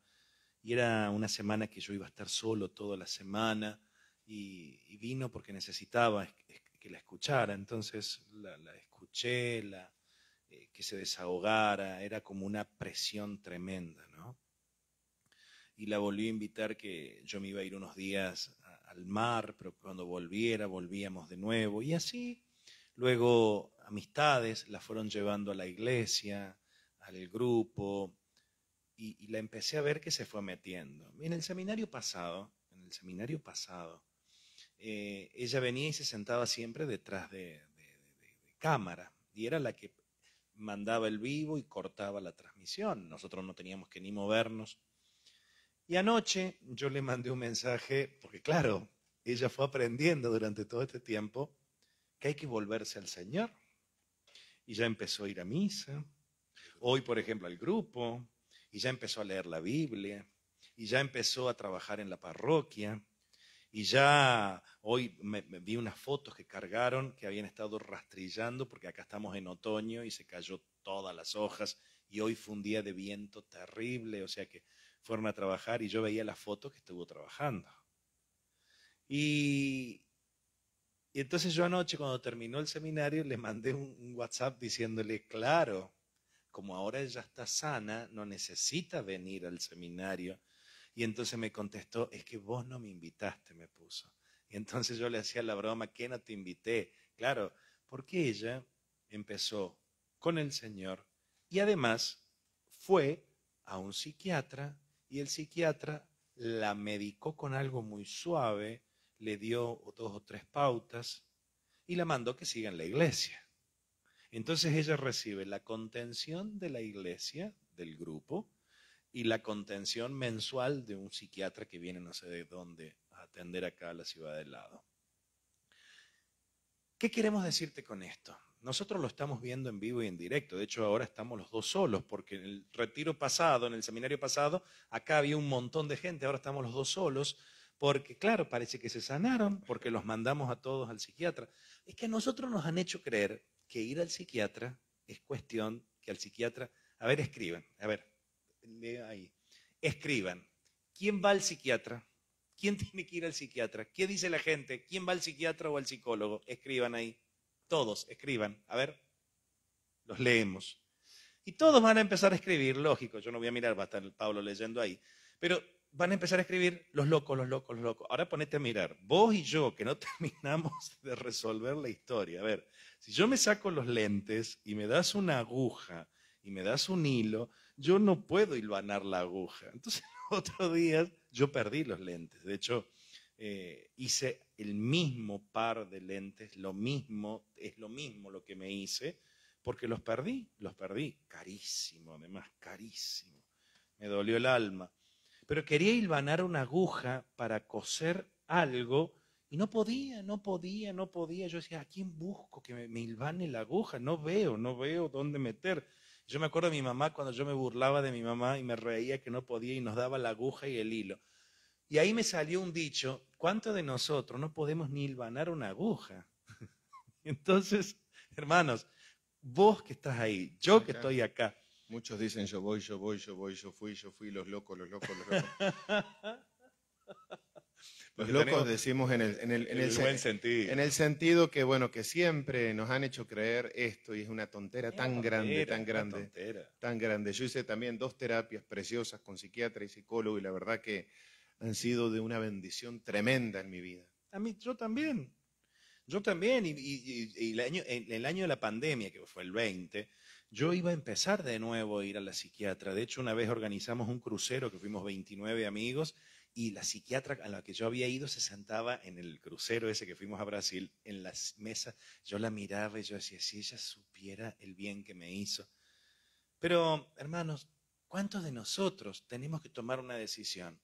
y era una semana que yo iba a estar solo toda la semana y, y vino porque necesitaba es- es- que la escuchara, entonces la, escuché, la, eh, que se desahogara, era como una presión tremenda, ¿no? Y la volví a invitar que yo me iba a ir unos días al mar, pero cuando volviera volvíamos de nuevo y así Luego amistades la fueron llevando a la iglesia, al grupo, y la empecé a ver que se fue metiendo. En el seminario pasado, en el seminario pasado, eh, ella venía y se sentaba siempre detrás de, de- de- de cámara, y era la que mandaba el vivo y cortaba la transmisión. Nosotros no teníamos que ni movernos. Y anoche yo le mandé un mensaje, porque claro, ella fue aprendiendo durante todo este tiempo que hay que volverse al Señor. Y ya empezó a ir a misa. Hoy, por ejemplo, al grupo. Y ya empezó a leer la Biblia. Y ya empezó a trabajar en la parroquia. Y ya hoy vi unas fotos que cargaron que habían estado rastrillando porque acá estamos en otoño y se cayó todas las hojas y hoy fue un día de viento terrible, o sea que fueron a trabajar y yo veía las fotos que estuvo trabajando. Y, entonces yo anoche cuando terminó el seminario le mandé un WhatsApp diciéndole, claro, como ahora ella está sana, no necesita venir al seminario. Y entonces me contestó, es que vos no me invitaste, me puso. Y entonces yo le hacía la broma, ¿qué no te invité? Claro, porque ella empezó con el Señor y además fue a un psiquiatra y el psiquiatra la medicó con algo muy suave, le dio dos o tres pautas y la mandó que siga en la iglesia. Entonces ella recibe la contención de la iglesia, del grupo, y la contención mensual de un psiquiatra que viene no sé de dónde a atender acá a la ciudad del lado. ¿Qué queremos decirte con esto? Nosotros lo estamos viendo en vivo y en directo. De hecho, ahora estamos los dos solos, porque en el retiro pasado, en el seminario pasado, acá había un montón de gente, ahora estamos los dos solos, porque claro, parece que se sanaron, porque los mandamos a todos al psiquiatra. Es que a nosotros nos han hecho creer que ir al psiquiatra es cuestión que al psiquiatra, a ver, escriban, a ver, lea ahí, escriban, ¿quién va al psiquiatra? ¿Quién tiene que ir al psiquiatra? ¿Qué dice la gente? ¿Quién va al psiquiatra o al psicólogo? Escriban ahí. Todos, escriban. A ver, los leemos. Y todos van a empezar a escribir, lógico, yo no voy a mirar, va a estar Pablo leyendo ahí, pero van a empezar a escribir los locos, los locos, los locos. Ahora ponete a mirar, vos y yo, que no terminamos de resolver la historia. A ver, si yo me saco los lentes y me das una aguja y me das un hilo, yo no puedo hilvanar la aguja. Entonces, otro día yo perdí los lentes. De hecho, eh, hice el mismo par de lentes, lo mismo, es lo mismo lo que me hice, porque los perdí, los perdí. Carísimo, además, carísimo. Me dolió el alma. Pero quería hilvanar una aguja para coser algo y no podía, no podía, no podía. Yo decía, ¿a quién busco que me, me hilvane la aguja? No veo, no veo dónde meter. Yo me acuerdo de mi mamá cuando yo me burlaba de mi mamá y me reía que no podía y nos daba la aguja y el hilo. Y ahí me salió un dicho, ¿cuántos de nosotros no podemos ni hilvanar una aguja? Entonces, hermanos, vos que estás ahí, yo que estoy acá, Muchos dicen yo voy, yo voy, yo voy, yo fui, yo fui, los locos, los locos, los locos. Los locos tenemos- decimos en el, en el, en el, el sen- buen sentido. en el sentido que, bueno, que siempre nos han hecho creer esto y es una tontera tan grande, tontera, tan grande, tontera. tan grande. Yo hice también dos terapias preciosas con psiquiatra y psicólogo y la verdad que han sido de una bendición tremenda en mi vida. A mí, yo también. Yo también. Y, y- el, año, el año de la pandemia, que fue el 20, yo iba a empezar de nuevo a ir a la psiquiatra. De hecho, una vez organizamos un crucero que fuimos 29 amigos y la psiquiatra a la que yo había ido se sentaba en el crucero ese que fuimos a Brasil, en las mesas. Yo la miraba y yo decía, si ella supiera el bien que me hizo. Pero, hermanos, ¿cuántos de nosotros tenemos que tomar una decisión?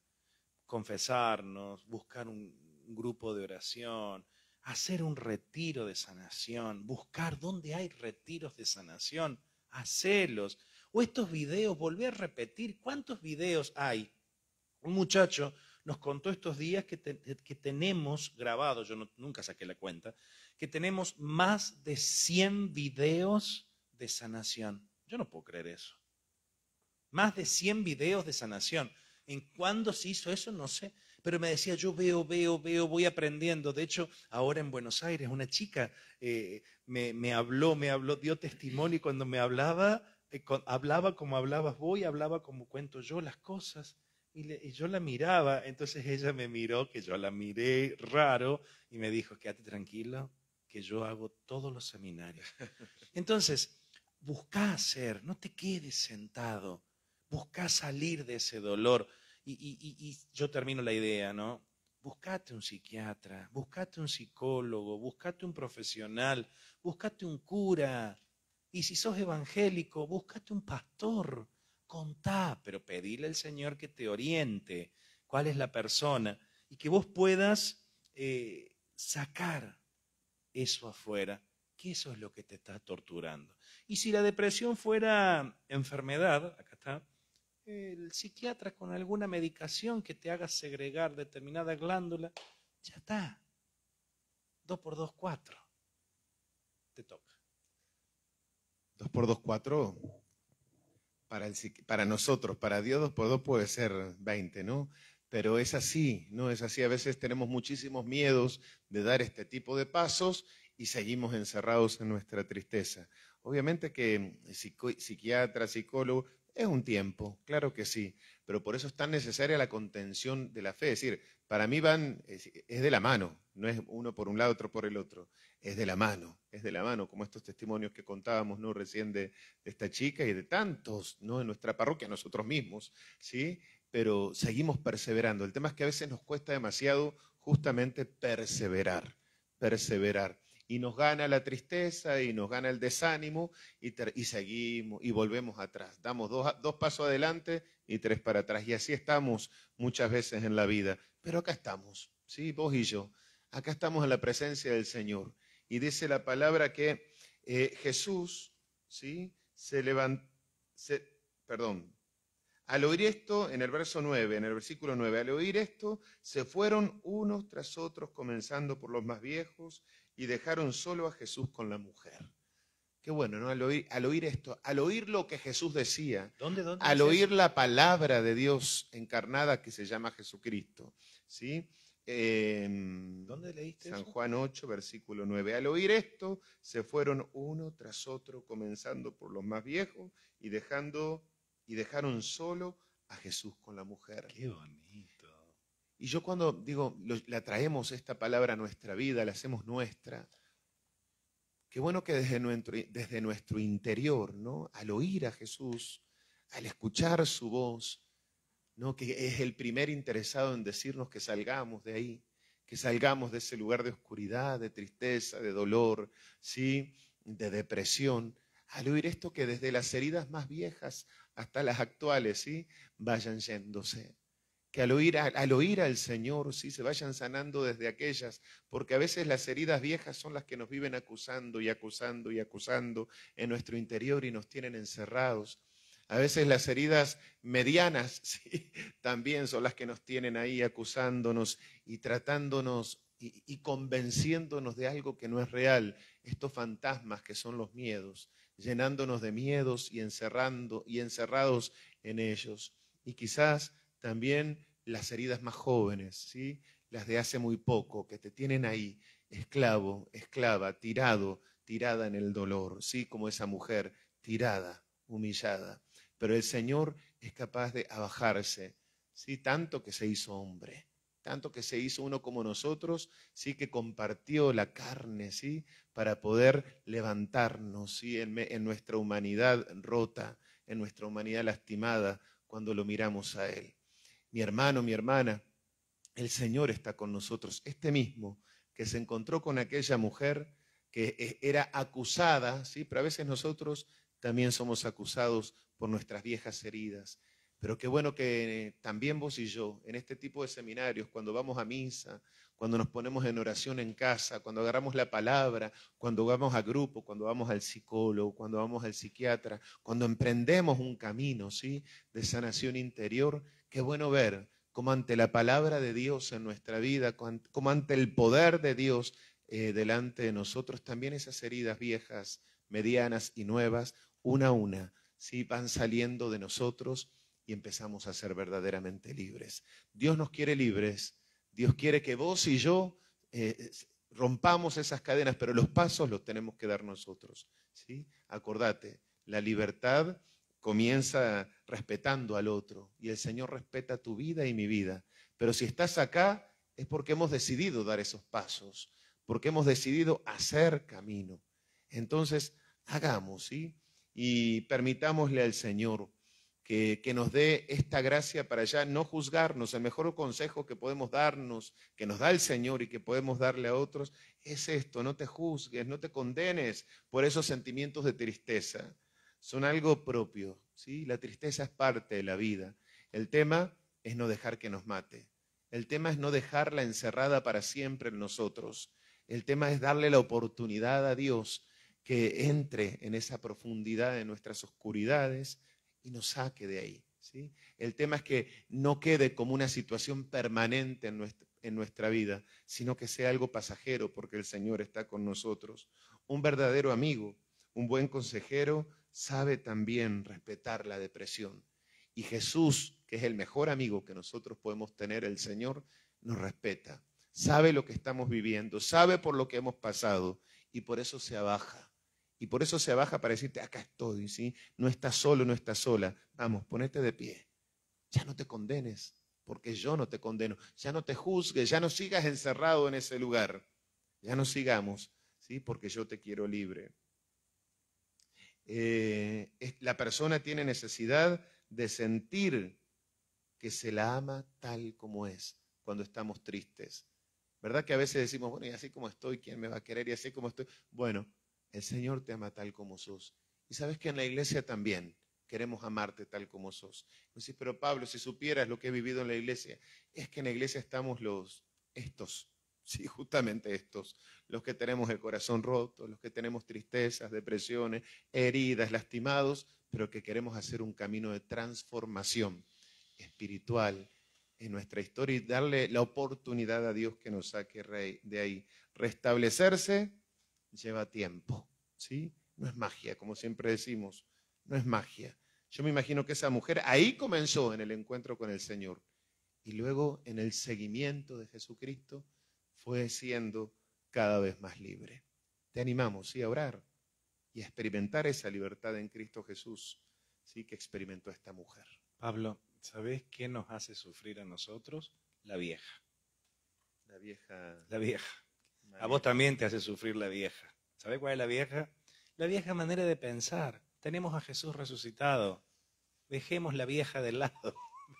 confesarnos, buscar un, grupo de oración, hacer un retiro de sanación, buscar dónde hay retiros de sanación, hacerlos. O estos videos, volver a repetir, ¿cuántos videos hay? Un muchacho nos contó estos días que, que tenemos grabado, yo nunca saqué la cuenta, que tenemos más de 100 videos de sanación. Yo no puedo creer eso. Más de 100 videos de sanación. ¿En cuándo se hizo eso? No sé. Pero me decía, yo veo, veo, veo, voy aprendiendo. De hecho, ahora en Buenos Aires, una chica eh, me, habló, me habló, dio testimonio y cuando me hablaba, eh, hablaba como hablabas vos y hablaba como cuento yo las cosas. Y, le- y yo la miraba, entonces ella me miró, que yo la miré raro, y me dijo, quédate tranquilo, que yo hago todos los seminarios. Entonces, busca hacer, no te quedes sentado, busca salir de ese dolor. Y, y- y- y yo termino la idea, ¿no? Buscate un psiquiatra, buscate un psicólogo, buscate un profesional, buscate un cura. Y si sos evangélico, búscate un pastor. Contá, pero pedile al Señor que te oriente cuál es la persona y que vos puedas eh, sacar eso afuera, que eso es lo que te está torturando. Y si la depresión fuera enfermedad, acá está, el psiquiatra con alguna medicación que te haga segregar determinada glándula, ya está. Dos por dos, cuatro. Te toca. Dos por dos, cuatro. Para, el para nosotros, para Dios, dos por dos puede ser 20, ¿no? Pero es así, ¿no? Es así. A veces tenemos muchísimos miedos de dar este tipo de pasos y seguimos encerrados en nuestra tristeza. Obviamente que psiquiatra, psicólogo, es un tiempo, claro que sí, pero por eso es tan necesaria la contención de la fe. Es decir, para mí van, es de la mano, no es uno por un lado, otro por el otro, es de la mano, es de la mano, como estos testimonios que contábamos ¿no? recién de, esta chica y de tantos ¿no? en nuestra parroquia, nosotros mismos, ¿sí? pero seguimos perseverando. El tema es que a veces nos cuesta demasiado justamente perseverar, perseverar. Y nos gana la tristeza y nos gana el desánimo y, y seguimos y volvemos atrás. Damos dos, dos pasos adelante y tres para atrás. Y así estamos muchas veces en la vida. Pero acá estamos, ¿sí? Vos y yo. Acá estamos en la presencia del Señor. Y dice la palabra que eh, Jesús, ¿sí? Se levantó, perdón, al oír esto, en el verso 9, en el versículo 9, al oír esto, se fueron unos tras otros, comenzando por los más viejos, y dejaron solo a Jesús con la mujer. Qué bueno, ¿no? Al oír, al oír esto, al oír lo que Jesús decía, ¿Dónde, dónde? al oír eso? la palabra de Dios encarnada que se llama Jesucristo, ¿sí? ¿Dónde leíste San eso? Juan 8, versículo 9. Al oír esto, se fueron uno tras otro, comenzando por los más viejos y dejando y dejaron solo a Jesús con la mujer. Qué bonito. Y yo cuando digo, lo- la traemos esta palabra a nuestra vida, la hacemos nuestra, qué bueno que desde nuestro, desde nuestro interior, ¿no? Al oír a Jesús, al escuchar su voz, ¿no? Que es el primer interesado en decirnos que salgamos de ahí, que salgamos de ese lugar de oscuridad, de tristeza, de dolor, ¿sí? De depresión. Al oír esto que desde las heridas más viejas hasta las actuales, ¿sí? Vayan yéndose que al oír, al oír al Señor, sí, se vayan sanando desde aquellas, porque a veces las heridas viejas son las que nos viven acusando y acusando y acusando en nuestro interior y nos tienen encerrados. A veces las heridas medianas sí, también son las que nos tienen ahí acusándonos y tratándonos y, y convenciéndonos de algo que no es real. Estos fantasmas que son los miedos, llenándonos de miedos y encerrando y encerrados en ellos. Y quizás también las heridas más jóvenes, ¿sí? las de hace muy poco, que te tienen ahí, esclavo, esclava, tirado, tirada en el dolor, ¿sí? como esa mujer, tirada, humillada. Pero el Señor es capaz de abajarse, ¿sí? tanto que se hizo hombre, tanto que se hizo uno como nosotros, sí que compartió la carne, ¿sí? para poder levantarnos, ¿sí? en, nuestra humanidad rota, en nuestra humanidad lastimada, cuando lo miramos a Él mi hermano, mi hermana, el Señor está con nosotros. Este mismo que se encontró con aquella mujer que eh, era acusada, ¿sí? pero a veces nosotros también somos acusados por nuestras viejas heridas. Pero qué bueno que también vos y yo, en este tipo de seminarios, cuando vamos a misa, cuando nos ponemos en oración en casa, cuando agarramos la palabra, cuando vamos a grupo, cuando vamos al psicólogo, cuando vamos al psiquiatra, cuando emprendemos un camino, ¿sí? De sanación interior, qué bueno ver cómo ante la palabra de Dios en nuestra vida, como ante el poder de Dios eh, delante de nosotros, también esas heridas viejas, medianas y nuevas, una a una, ¿sí? van saliendo de nosotros y empezamos a ser verdaderamente libres. Dios nos quiere libres, Dios quiere que vos y yo eh, rompamos esas cadenas, pero los pasos los tenemos que dar nosotros. ¿sí? Acordate, la libertad comienza respetando al otro y el Señor respeta tu vida y mi vida. Pero si estás acá es porque hemos decidido dar esos pasos, porque hemos decidido hacer camino. Entonces, hagamos, ¿sí? Y permitámosle al Señor que, que, nos dé esta gracia para ya no juzgarnos. El mejor consejo que podemos darnos, que nos da el Señor y que podemos darle a otros, es esto, no te juzgues, no te condenes por esos sentimientos de tristeza. Son algo propio, ¿sí? La tristeza es parte de la vida. El tema es no dejar que nos mate. El tema es no dejarla encerrada para siempre en nosotros. El tema es darle la oportunidad a Dios que entre en esa profundidad de nuestras oscuridades y nos saque de ahí. ¿sí? El tema es que no quede como una situación permanente en nuestra, en nuestra vida, sino que sea algo pasajero porque el Señor está con nosotros. Un verdadero amigo, un buen consejero, sabe también respetar la depresión. Y Jesús, que es el mejor amigo que nosotros podemos tener, el Señor, nos respeta. Sabe lo que estamos viviendo, sabe por lo que hemos pasado y por eso se abaja y por eso se baja para decirte, acá estoy, ¿sí? No estás solo, no estás sola. Vamos, ponete de pie. Ya no te condenes, porque yo no te condeno. Ya no te juzgues, ya no sigas encerrado en ese lugar. Ya no sigamos, ¿sí? Porque yo te quiero libre. Eh, la persona tiene necesidad de sentir que se la ama tal como es cuando estamos tristes. ¿Verdad que a veces decimos, bueno, y así como estoy, ¿quién me va a querer? Y así como estoy. Bueno, el Señor te ama tal como sos. Y sabes que en la iglesia también queremos amarte tal como sos. Decís, pero Pablo, si supieras lo que he vivido en la iglesia, es que en la iglesia estamos los, estos, sí, justamente estos, los que tenemos el corazón roto, los que tenemos tristezas, depresiones, heridas, lastimados, pero que queremos hacer un camino de transformación espiritual en nuestra historia y darle la oportunidad a Dios que nos saque de ahí. Restablecerse lleva tiempo, ¿sí? No es magia, como siempre decimos, no es magia. Yo me imagino que esa mujer ahí comenzó en el encuentro con el Señor y luego en el seguimiento de Jesucristo fue siendo cada vez más libre. Te animamos, sí, a orar y a experimentar esa libertad en Cristo Jesús, sí, que experimentó esta mujer. Pablo, ¿sabes qué nos hace sufrir a nosotros? La vieja. La vieja. La vieja. A vos también te hace sufrir la vieja. ¿Sabés cuál es la vieja? La vieja manera de pensar. Tenemos a Jesús resucitado. Dejemos la vieja de lado.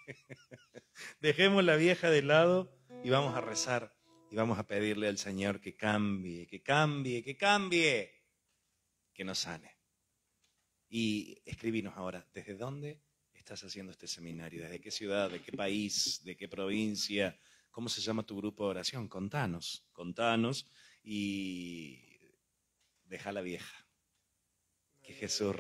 Dejemos la vieja de lado y vamos a rezar y vamos a pedirle al Señor que cambie, que cambie, que cambie, que nos sane. Y escribinos ahora, ¿desde dónde estás haciendo este seminario? ¿Desde qué ciudad, de qué país, de qué provincia? ¿Cómo se llama tu grupo de oración? Contanos, contanos y deja la vieja. Que Jesús,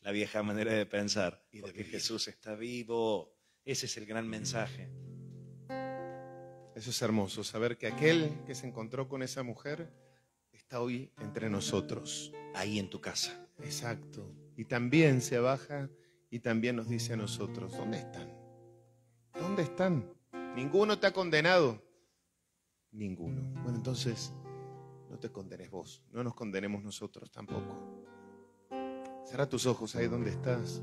la vieja manera de pensar, porque Jesús está vivo. Ese es el gran mensaje. Eso es hermoso, saber que aquel que se encontró con esa mujer está hoy entre nosotros. Ahí en tu casa. Exacto. Y también se baja y también nos dice a nosotros, ¿dónde están? ¿Dónde están? Ninguno te ha condenado. Ninguno. Bueno, entonces no te condenes vos, no nos condenemos nosotros tampoco. Cierra tus ojos ahí donde estás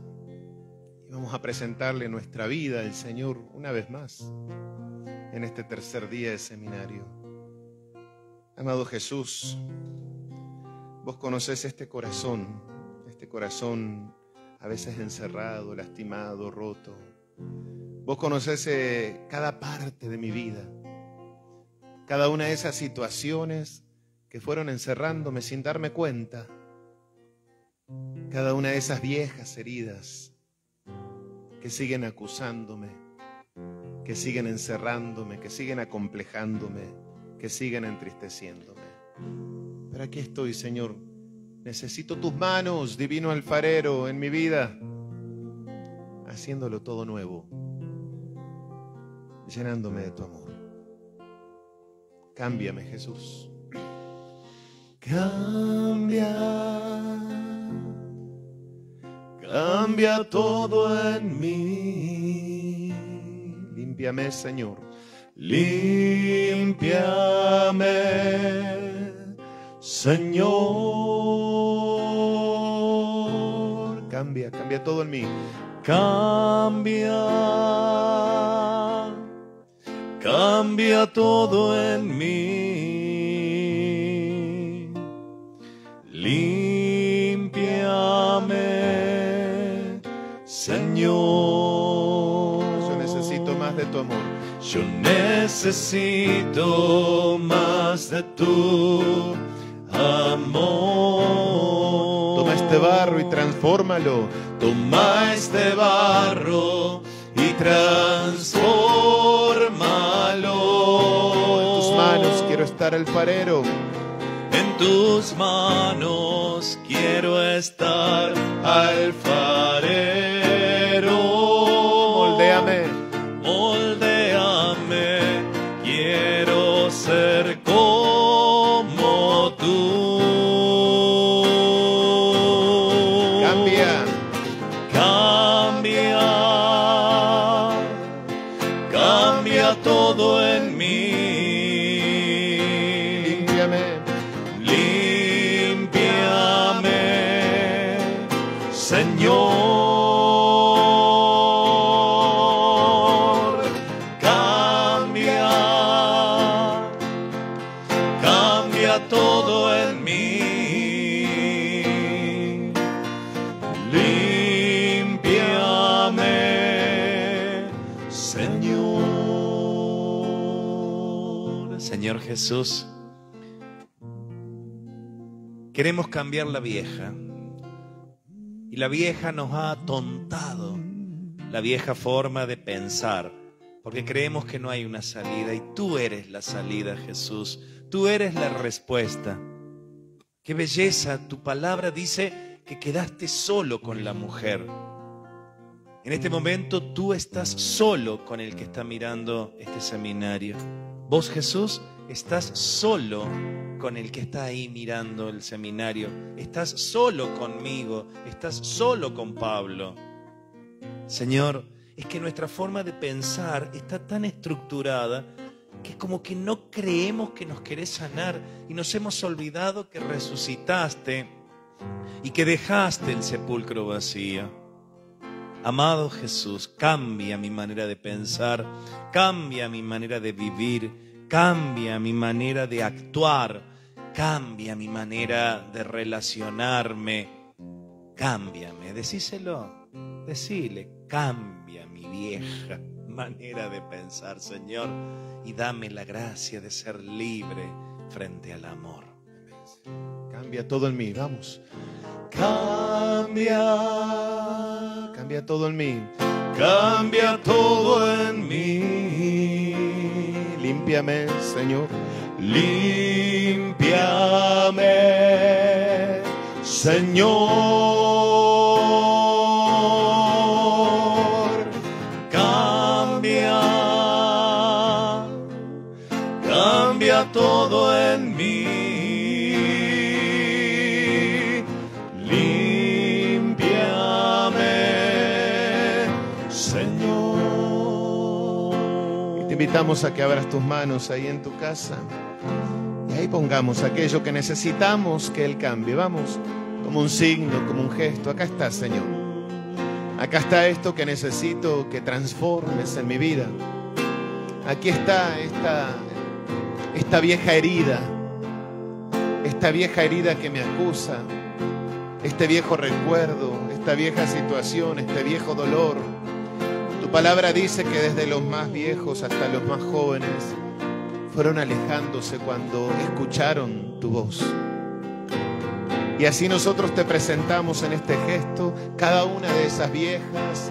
y vamos a presentarle nuestra vida al Señor una vez más en este tercer día de seminario. Amado Jesús, vos conoces este corazón, este corazón a veces encerrado, lastimado, roto Vos conocés eh, cada parte de mi vida, cada una de esas situaciones que fueron encerrándome sin darme cuenta, cada una de esas viejas heridas, que siguen acusándome, que siguen encerrándome, que siguen acomplejándome, que siguen entristeciéndome. Pero aquí estoy, Señor. Necesito tus manos, divino alfarero, en mi vida, haciéndolo todo nuevo, llenándome de tu amor. Cámbiame, Jesús. Cambia, cambia todo en mí. Límpiame, Señor. Límpiame, Señor. Cambia, cambia todo en mí. Cambia, cambia todo en mí. Límpiame, Señor. Yo necesito más de tu amor. Yo necesito más de tu amor. Toma este barro y transfórmalo. Toma este barro y transfórmalo. Quiero estar alfarero. En tus manos quiero estar alfarero. Jesús, queremos cambiar la vieja. Y la vieja nos ha atontado, la vieja forma de pensar, porque creemos que no hay una salida y tú eres la salida, Jesús. Tú eres la respuesta. Qué belleza, tu palabra dice que quedaste solo con la mujer. En este momento tú estás solo con el que está mirando este seminario. Vos, Jesús, estás solo con el que está ahí mirando el seminario. Estás solo conmigo, estás solo con Pablo. Señor, es que nuestra forma de pensar está tan estructurada que como que no creemos que nos querés sanar y nos hemos olvidado que resucitaste y que dejaste el sepulcro vacío. Amado Jesús, cambia mi manera de pensar, cambia mi manera de vivir, cambia mi manera de actuar, cambia mi manera de relacionarme, cámbiame, decíselo, decile, cambia mi vieja manera de pensar, Señor, y dame la gracia de ser libre frente al amor. Cambia todo en mí. Vamos. Cambia, Cambia todo en mí. cambia todo en mí. Límpiame, Señor. Límpiame, Señor. Cambia, cambia todo en mí. Invitamos a que abras tus manos ahí en tu casa. Y ahí pongamos aquello que necesitamos que Él cambie. Vamos, como un signo, como un gesto. Acá está, Señor. Acá está esto que necesito que transformes en mi vida. Aquí está esta, esta vieja herida. Esta vieja herida que me acusa. Este viejo recuerdo, esta vieja situación, este viejo dolor. Palabra dice que desde los más viejos hasta los más jóvenes fueron alejándose cuando escucharon tu voz. Y así nosotros te presentamos en este gesto cada una de esas viejas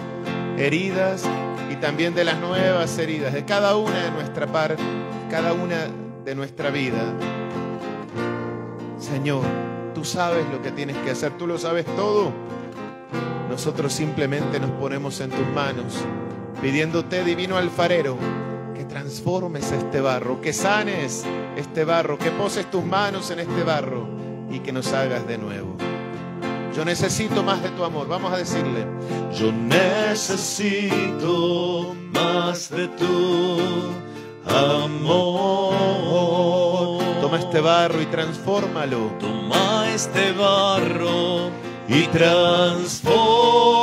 heridas y también de las nuevas heridas, de cada una de nuestra parte, cada una de nuestra vida. Señor, tú sabes lo que tienes que hacer, tú lo sabes todo. Nosotros simplemente nos ponemos en tus manos, pidiéndote, divino alfarero, que transformes este barro, que sanes este barro, que poses tus manos en este barro y que nos hagas de nuevo. Yo necesito más de tu amor. Vamos a decirle, Yo necesito más de tu amor. toma este barro y transfórmalo. Toma este barro y transfórmalo.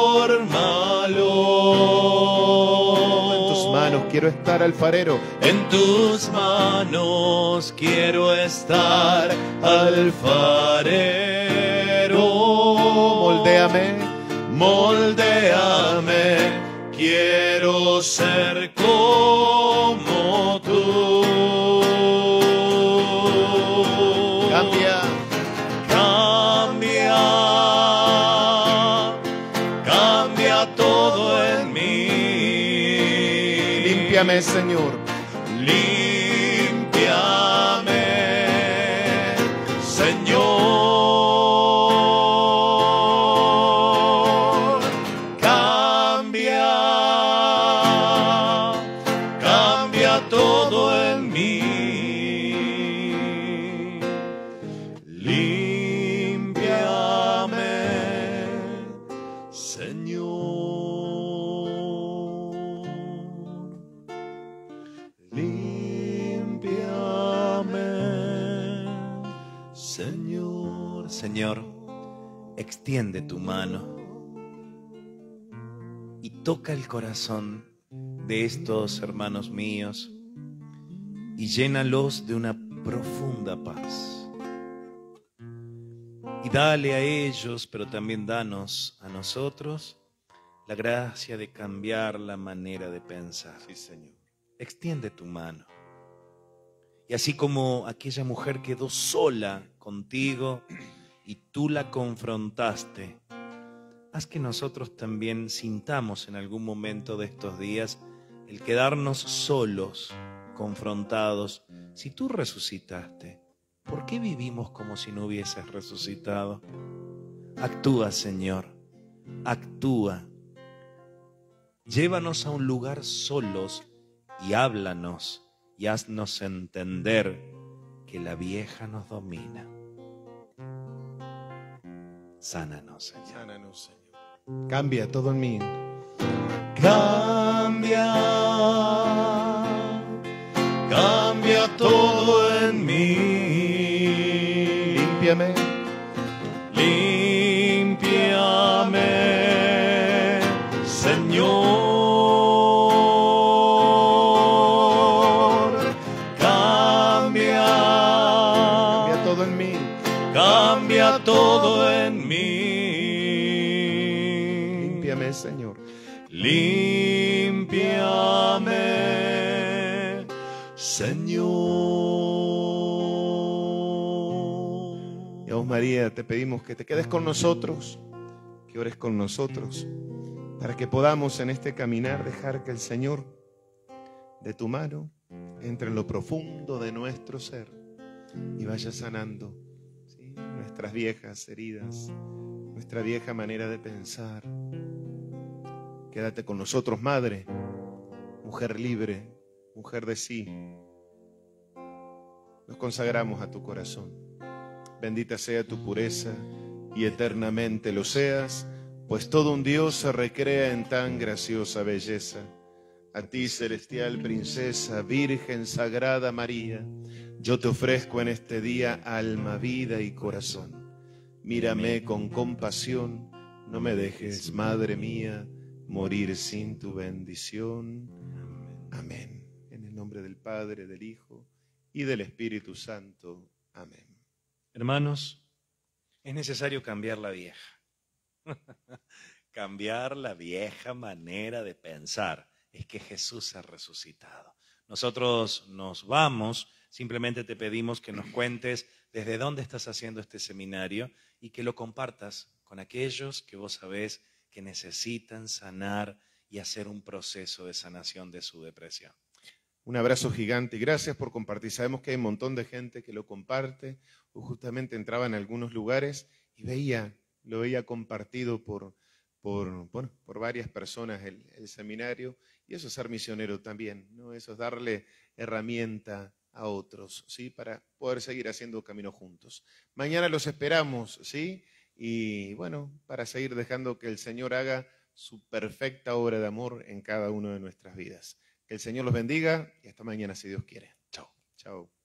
Quiero estar alfarero. En tus manos quiero estar, alfarero. Moldéame, Moldéame, quiero ser como Señor. Y toca el corazón de estos hermanos míos y llénalos de una profunda paz. Y dale a ellos, pero también danos a nosotros la gracia de cambiar la manera de pensar. Sí, Señor. Extiende tu mano. Y así como aquella mujer quedó sola contigo y tú la confrontaste, haz que nosotros también sintamos en algún momento de estos días el quedarnos solos, confrontados. Si tú resucitaste, ¿por qué vivimos como si no hubieses resucitado? Actúa, Señor, actúa. Llévanos a un lugar solos y háblanos y haznos entender que la vieja nos domina. Sánanos, Señor. Sánanos, Señor. Cambia todo en mí. Cambia, cambia todo en mí. Límpiame, Te pedimos que te quedes con nosotros, que ores con nosotros, para que podamos en este caminar dejar que el Señor de tu mano entre en lo profundo de nuestro ser y vaya sanando nuestras viejas heridas, nuestra vieja manera de pensar. Quédate con nosotros, Madre, mujer libre, mujer de sí. Nos consagramos a tu corazón. Bendita sea tu pureza y eternamente lo seas, pues todo un Dios se recrea en tan graciosa belleza. A ti, celestial princesa, Virgen Sagrada María, yo te ofrezco en este día alma, vida y corazón. Mírame con compasión, no me dejes, Madre mía, morir sin tu bendición. Amén. En el nombre del Padre, del Hijo y del Espíritu Santo. Amén. Hermanos, es necesario cambiar la vieja. cambiar la vieja manera de pensar. Es que Jesús ha resucitado. Nosotros nos vamos, simplemente te pedimos que nos cuentes desde dónde estás haciendo este seminario y que lo compartas con aquellos que vos sabés que necesitan sanar y hacer un proceso de sanación de su depresión. Un abrazo gigante gracias por compartir. Sabemos que hay un montón de gente que lo comparte. O justamente entraba en algunos lugares y veía, lo veía compartido por, por varias personas el, el seminario. Y eso es ser misionero también, ¿no? Eso es darle herramienta a otros, ¿sí? Para poder seguir haciendo camino juntos. Mañana los esperamos, ¿sí? Y bueno, para seguir dejando que el Señor haga su perfecta obra de amor en cada una de nuestras vidas. Que el Señor los bendiga y hasta mañana si Dios quiere. Chao. Chao.